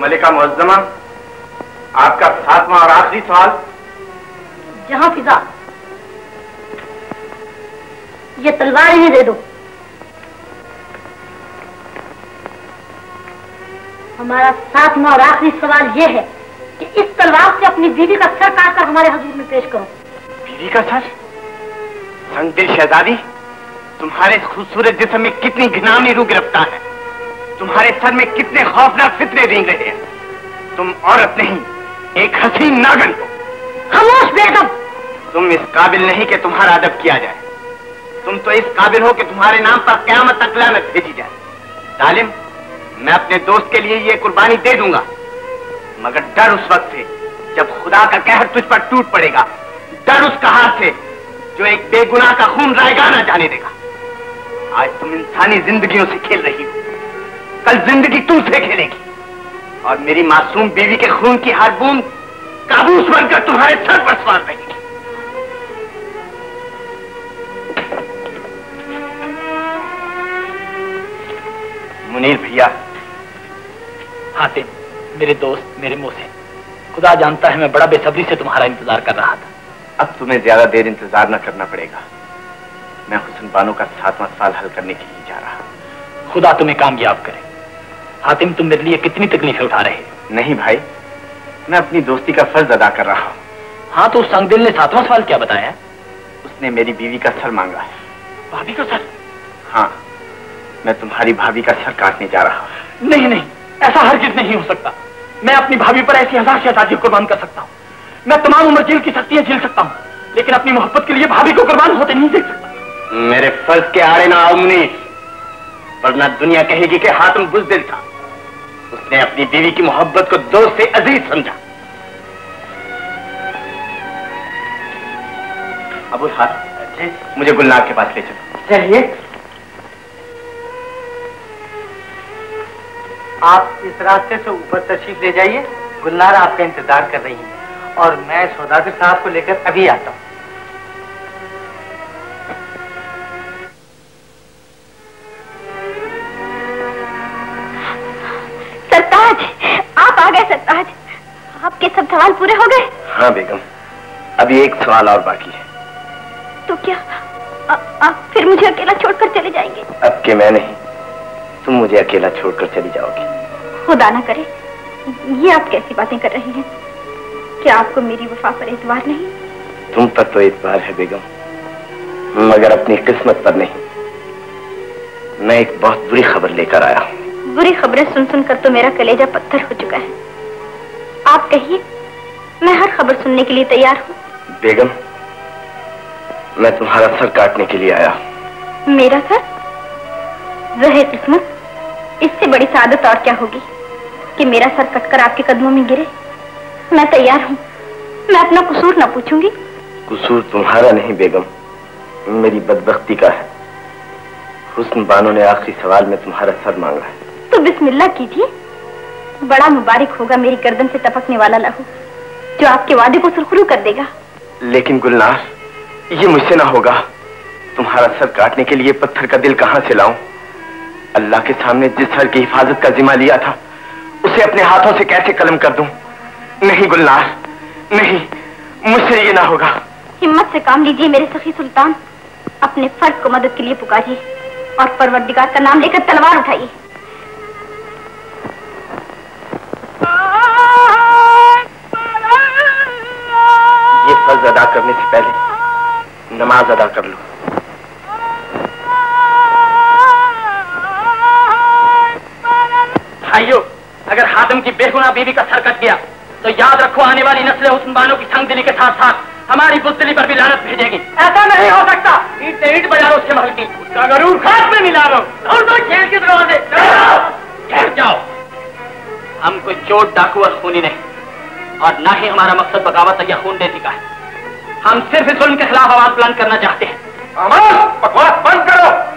मलिका और आखिरी सवाल जहाँ फिजा। ये तलवार ही दे दो। हमारा सातवां और आखिरी सवाल ये है कि इस तलवार से अपनी बीवी का सर काट कर हमारे हजूर में पेश करो। बीवी का सर? संग दिल शहजादी तुम्हारे खूबसूरत जिस्म में कितनी घिनावनी रूह गिरफ़्तार है। तुम्हारे सर में कितने खौफनाक फितरे रेंग रहे हैं। तुम औरत नहीं एक हसीन नागन। हो खामोश बेगम। तुम इस काबिल नहीं कि तुम्हारा अदब किया जाए। तुम तो इस काबिल हो कि तुम्हारे नाम पर क्यामत तक लानत भेजी जाए। तालिम, मैं अपने दोस्त के लिए ये कुर्बानी दे दूँगा। मगर डर उस वक्त से, जब खुदा का कहर तुझ पर टूट पड़ेगा। डर उस कहार से, जो एक बेगुनाह का खून रायगा ना जाने देगा। आज तुम इंसानी जिंदगियों से खेल रही हो। कल ज़िंदगी तुमसे खेलेगी। और मेरी मासूम बीवी के खून की हर बूंद काबूस बनकर तुम्हारे सर पर सवार रहेगी मुनीर भैया हातिम मेरे दोस्त मेरे मुँह से खुदा जानता है मैं बड़ा बेसब्री से तुम्हारा इंतज़ार कर रहा था। अब तुम्हें ज़्यादा देर इंतज़ार न करना पड़ेगा। मैं हुसन बानो का सातवां साल हल करने के लिए जा रहा हूँ। खुदा तुम्हें कामयाब करे। हातिम तुम मेरे लिए कितनी तकलीफें उठा रहे? नहीं भाई मैं अपनी दोस्ती का फ़र्ज़ अदा कर रहा हूँ। हाँ तो उस संगदिल ने सातवां सवाल क्या बताया? उसने मेरी बीवी का सर मांगा। है भाभी का सर? हाँ मैं तुम्हारी भाभी का सर काटने जा रहा हूँ। नहीं नहीं ऐसा हरगिज नहीं हो सकता। मैं अपनी भाभी पर ऐसी हज़ार से ताजी कुर्बान कर सकता हूँ। मैं तमाम उम्र जेल की सख्तियाँ झेल सकता हूँ लेकिन अपनी मोहब्बत के लिए भाभी को कुर्बान होते नहीं देख सकता। मेरे फ़र्ज़ के आड़े ना आओ मुनीस वरना दुनिया कहेगी कि हाथम बुजदिल था। उसने अपनी बीवी की मोहब्बत को दोस्त से अज़ीज़ समझा। अबुल हाथ। मुझे गुलनार के पास ले चलो। चलिए। आप इस रास्ते से ऊपर तशरीफ़ ले जाइए। गुलनार आपका इंतज़ार कर रही है। और मैं सौदागर साहब को लेकर अभी आता हूँ। सरताज आप आ गए सरताज आपके सब सवाल पूरे हो गए। हाँ बेगम। अभी एक सवाल और बाकी है। तो क्या आ, आप फिर मुझे अकेला छोड़कर चले जाएँगे? अब के मैं नहीं तुम मुझे अकेला छोड़कर चली जाओगी। खुदा ना करे ये आप कैसी बातें कर रही हैं? क्या आपको मेरी वफा पर एतबार नहीं? तुम पर तो एतबार है बेगम। मगर अपनी किस्मत पर नहीं। मैं एक बहुत बुरी खबर लेकर आया हूँ। बुरी खबरें सुन सुनकर तो मेरा कलेजा पत्थर हो चुका है। आप कहिए मैं हर खबर सुनने के लिए तैयार हूँ। बेगम मैं तुम्हारा सर काटने के लिए आया मेरा सर? जहे किस्मत इससे बड़ी सादत और क्या होगी कि मेरा सर कटकर आपके कदमों में गिरे? मैं तैयार हूँ। मैं अपना कसूर ना पूछूँगी। कसूर तुम्हारा नहीं बेगम मेरी बदबख्ती का है। हुस्न बानो ने आखिरी सवाल में तुम्हारा सर मांगा है। तो बिस्मिल्लाह कीजिए। बड़ा मुबारक होगा मेरी गर्दन से टपकने वाला लहू जो आपके वादे को सुरखरू कर देगा। लेकिन गुलनार ये मुझसे ना होगा। तुम्हारा सर काटने के लिए पत्थर का दिल कहाँ से लाऊं? अल्लाह के सामने जिस सर की हिफाजत का जिम्मा लिया था उसे अपने हाथों से कैसे कलम कर दूँ? नहीं गुलनार नहीं मुझसे ये ना होगा। हिम्मत से काम लीजिए मेरे सखी सुल्तान। अपने फ़र्ज़ को मदद के लिए पुकारिए और परवरदिगार का नाम लेकर तलवार उठाइए। ये फ़र्ज़ अदा करने से पहले नमाज़ अदा कर लो। भाइयों अगर हादम की बेगुना बीवी का सर कट गया तो याद रखो आने वाली नस्लें उस्मानों की संग दिली के साथ साथ हमारी बुजदिली पर भी लानत भेजेगी। ऐसा नहीं हो सकता। ईट से ईट बजा लो उसके महल की उसका गरूर खास में मिला लो और दो जेल के दरवाजे। ठहर जाओ। हम कोई चोट डाकू और खूनी नहीं। और ना ही हमारा मकसद बगावत या खून देती का है। हम सिर्फ़ इस जुल्म के खिलाफ आवाज़ बुलंद करना चाहते हैं। बकवास बंद करो।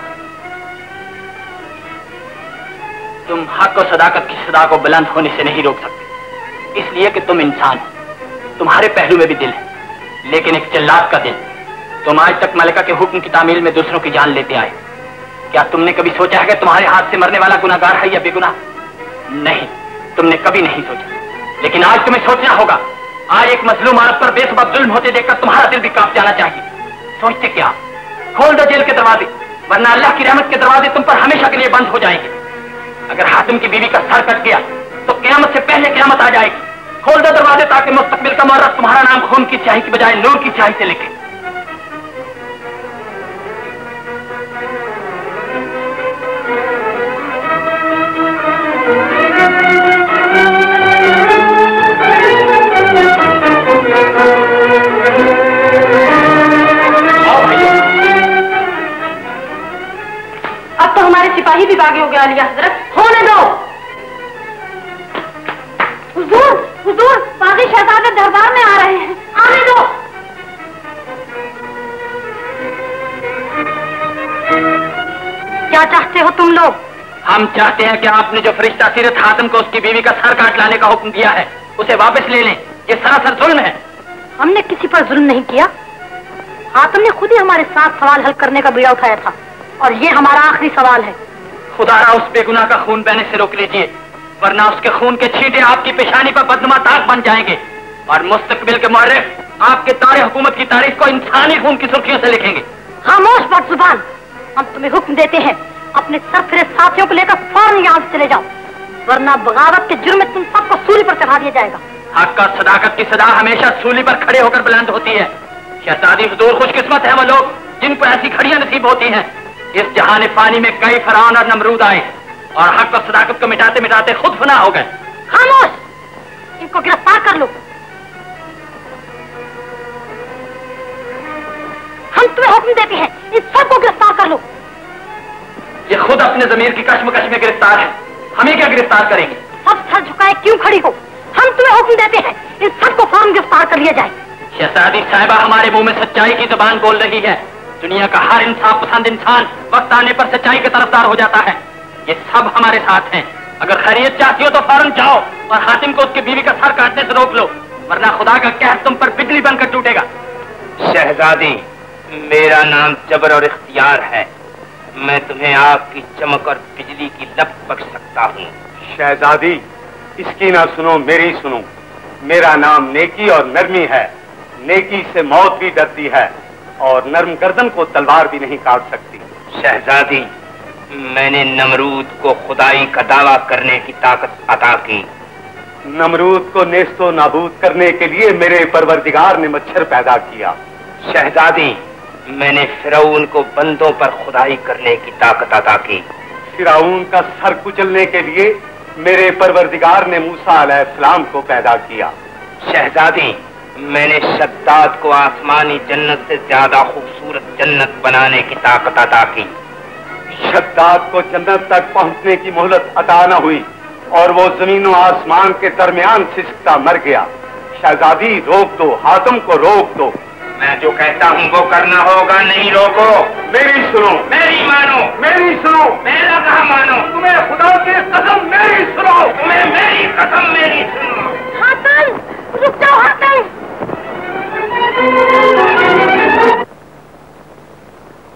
तुम हक और सदाकत की सदा को बुलंद होने से नहीं रोक सकते। इसलिए कि तुम इंसान हो। तुम्हारे पहलू में भी दिल है। लेकिन एक चिल्लात का दिल। तुम आज तक मलिका के हुक्म की तामील में दूसरों की जान लेते आए। क्या तुमने कभी सोचा है कि तुम्हारे हाथ से मरने वाला गुनागार है या बेगुनाह? नहीं। तुमने कभी नहीं सोचा। लेकिन आज तुम्हें सोचना होगा। आज एक मजलूम औरत पर बेसबब जुल्म होते देखकर तुम्हारा दिल भी काँप जाना चाहिए। सोचते क्या? खोल दो जेल के दरवाजे, वरना अल्लाह की रहमत के दरवाजे तुम पर हमेशा के लिए बंद हो जाएँगे। अगर हातिम की बीवी का सर कट गया तो क्यामत से पहले क्यामत आ जाएगी। खोल दो दरवाजे ताकि मुस्तकबिल का मौरत तुम्हारा नाम खून की स्याही की बजाय नूर की स्याही से लिखे। भी बागी हो गया अलिया हज़रत। होने दो। हुजूर हुजूर बागी शहजादे दरबार में आ रहे हैं। आने दो। क्या चाहते हो तुम लोग? हम चाहते हैं कि आपने जो फरिश्ता सीरत हातम को उसकी बीवी का सर काट लाने का हुक्म दिया है उसे वापस ले लें। ये सरासर जुल्म है। हमने किसी पर जुल्म नहीं किया। हातम ने खुद ही हमारे साथ सवाल हल करने का बीड़ा उठाया था। और ये हमारा आखिरी सवाल है। खुदारा उस बेगुनाह का खून बहने से रोक लीजिए वरना उसके खून के छींटे आपकी पेशानी पर बदनुमा दाग बन जाएँगे। और मुस्तकबिल के मौर्रख आपके तारे हुकूमत की तारीफ़ को इंसानी खून की सुर्खियों से लिखेंगे। खामोश बद ज़ुबान हम तुम्हें हुक्म देते हैं अपने सरफरे साथियों को लेकर फ़ौरन यहाँ से चले जाओ वरना बगावत के जुर्म में तुम सबको सूली पर चढ़ा दिया जाएगा। हक और सदाकत की सदा हमेशा सूली पर खड़े होकर बुलंद होती है। शहजादी हजूर खुशकिस्मत है वो लोग जिनको ऐसी घड़ियाँ नसीब होती हैं। इस जहान पानी में कई फरान और नमरूद आए और हक और सदाकत को मिटाते मिटाते खुद फना हो गए। खामोश! इनको गिरफ़्तार कर लो। हम तुम्हें हुक्म देते हैं इस सबको गिरफ़्तार कर लो। ये खुद अपने जमीर की कश्मकश में गिरफ़्तार है। हमें क्या गिरफ़्तार करेंगे? सब सर झुकाए क्यों खड़ी हो? हम तुम्हें हुक्म देते हैं इन सबको फ़ौरन गिरफ़्तार कर लिया जाए। शहजादी साहिबा हमारे मुँह में सच्चाई की जबान बोल रही है। दुनिया का हर इंसान पसंद इंसान वक्त आने पर सच्चाई के तरफदार हो जाता है। ये सब हमारे साथ हैं। अगर खैरियत चाहती हो तो फ़ौरन जाओ और हातिम को उसकी बीवी का सर काटने से रोक लो वरना खुदा का कहर तुम पर बिजली बनकर टूटेगा। शहजादी मेरा नाम जबर और इख्तियार है। मैं तुम्हें आग की चमक और बिजली की लप बख्श सकता हूँ। शहजादी इसकी ना सुनो मेरी सुनो। मेरा नाम नेकी और नरमी है। नेकी से मौत भी डरती है। और नर्म गर्दन को तलवार भी नहीं काट सकती। शहजादी मैंने नमरूद को खुदाई का दावा करने की ताकत अता की। नमरूद को नेस्तो नाबूद करने के लिए मेरे परवरदिगार ने मच्छर पैदा किया। शहजादी मैंने फिरौन को बंदों पर खुदाई करने की ताकत अता की। फिराउन का सर कुचलने के लिए मेरे परवरदिगार ने मूसा अलैहिस्सलाम को पैदा किया। शहजादी मैंने शद्दाद को आसमानी जन्नत से ज़्यादा खूबसूरत जन्नत बनाने की ताकत अदा की। शद्दाद को जन्नत तक पहुँचने की मोहलत अदा न हुई और वो ज़मीन और आसमान के दरमियान सिसकता मर गया। शहजादी रोक दो हातम को रोक दो। मैं जो कहता हूँ वो करना होगा नहीं रोको। मेरी सुनो। मेरी मानो। मेरी सुनो। मेरा कहा मानो। तुम्हें खुदा की कसम मेरी सुनो। तुम्हें मेरी कसम मेरी सुनो। हातम रुक जाओ हातम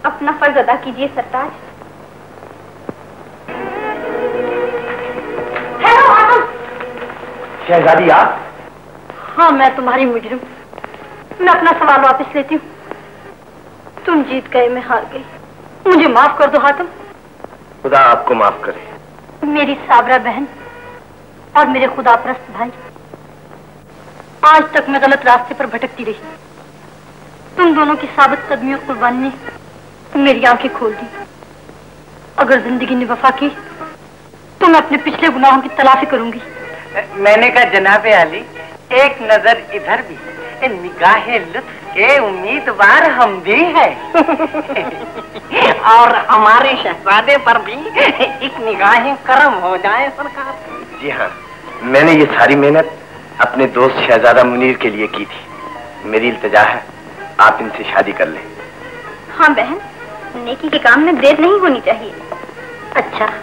अपना फ़र्ज़ अदा कीजिए सरताज। हेलो शहजादी आप? हाँ मैं तुम्हारी मुजरिम। मैं अपना सवाल वापस लेती हूँ। तुम जीत गए मैं हार गई। मुझे माफ़ कर दो हातम खुदा आपको माफ़ करे। मेरी साबरा बहन और मेरे खुदा परस्त भाई। आज तक मैं गलत रास्ते पर भटकती रही। तुम दोनों की साबित कदमी और कुर्बानी ने मेरी आँखें खोल दी। अगर ज़िंदगी ने वफा की तो मैं अपने पिछले गुनाहों की तलाफी करूँगी। मैंने कहा जनाब आली एक नज़र इधर भी। निगाह लुत्फ के उम्मीदवार हम भी हैं। और हमारे शहजादे पर भी एक निगाहें करम हो जाए सरकार। जी हाँ मैंने ये सारी मेहनत अपने दोस्त शहजादा मुनीर के लिए की थी। मेरी इल्तजा है। आप इनसे शादी कर लें। हाँ बहन। नेकी के काम में देर नहीं होनी चाहिए। अच्छा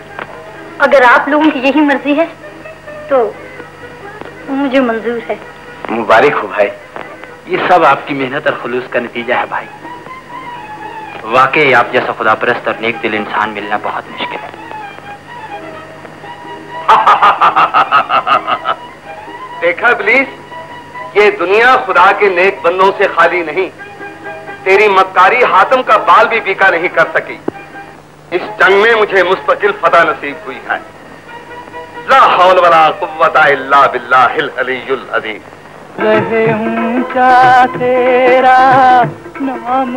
अगर आप लोगों की यही मर्ज़ी है तो मुझे मंजूर है। मुबारक हो भाई। ये सब आपकी मेहनत और खुलूस का नतीजा है भाई। वाकई आप जैसा खुदा परस्त और नेक दिल इंसान मिलना बहुत मुश्किल है। (laughs) देखा प्लीज़ ये दुनिया खुदा के नेक बंदों से खाली नहीं। तेरी मक्कारी हातम का बाल भी बीका नहीं कर सकी। इस जंग में मुझे मुस्तकिल फतह नसीब हुई है। तेरा नाम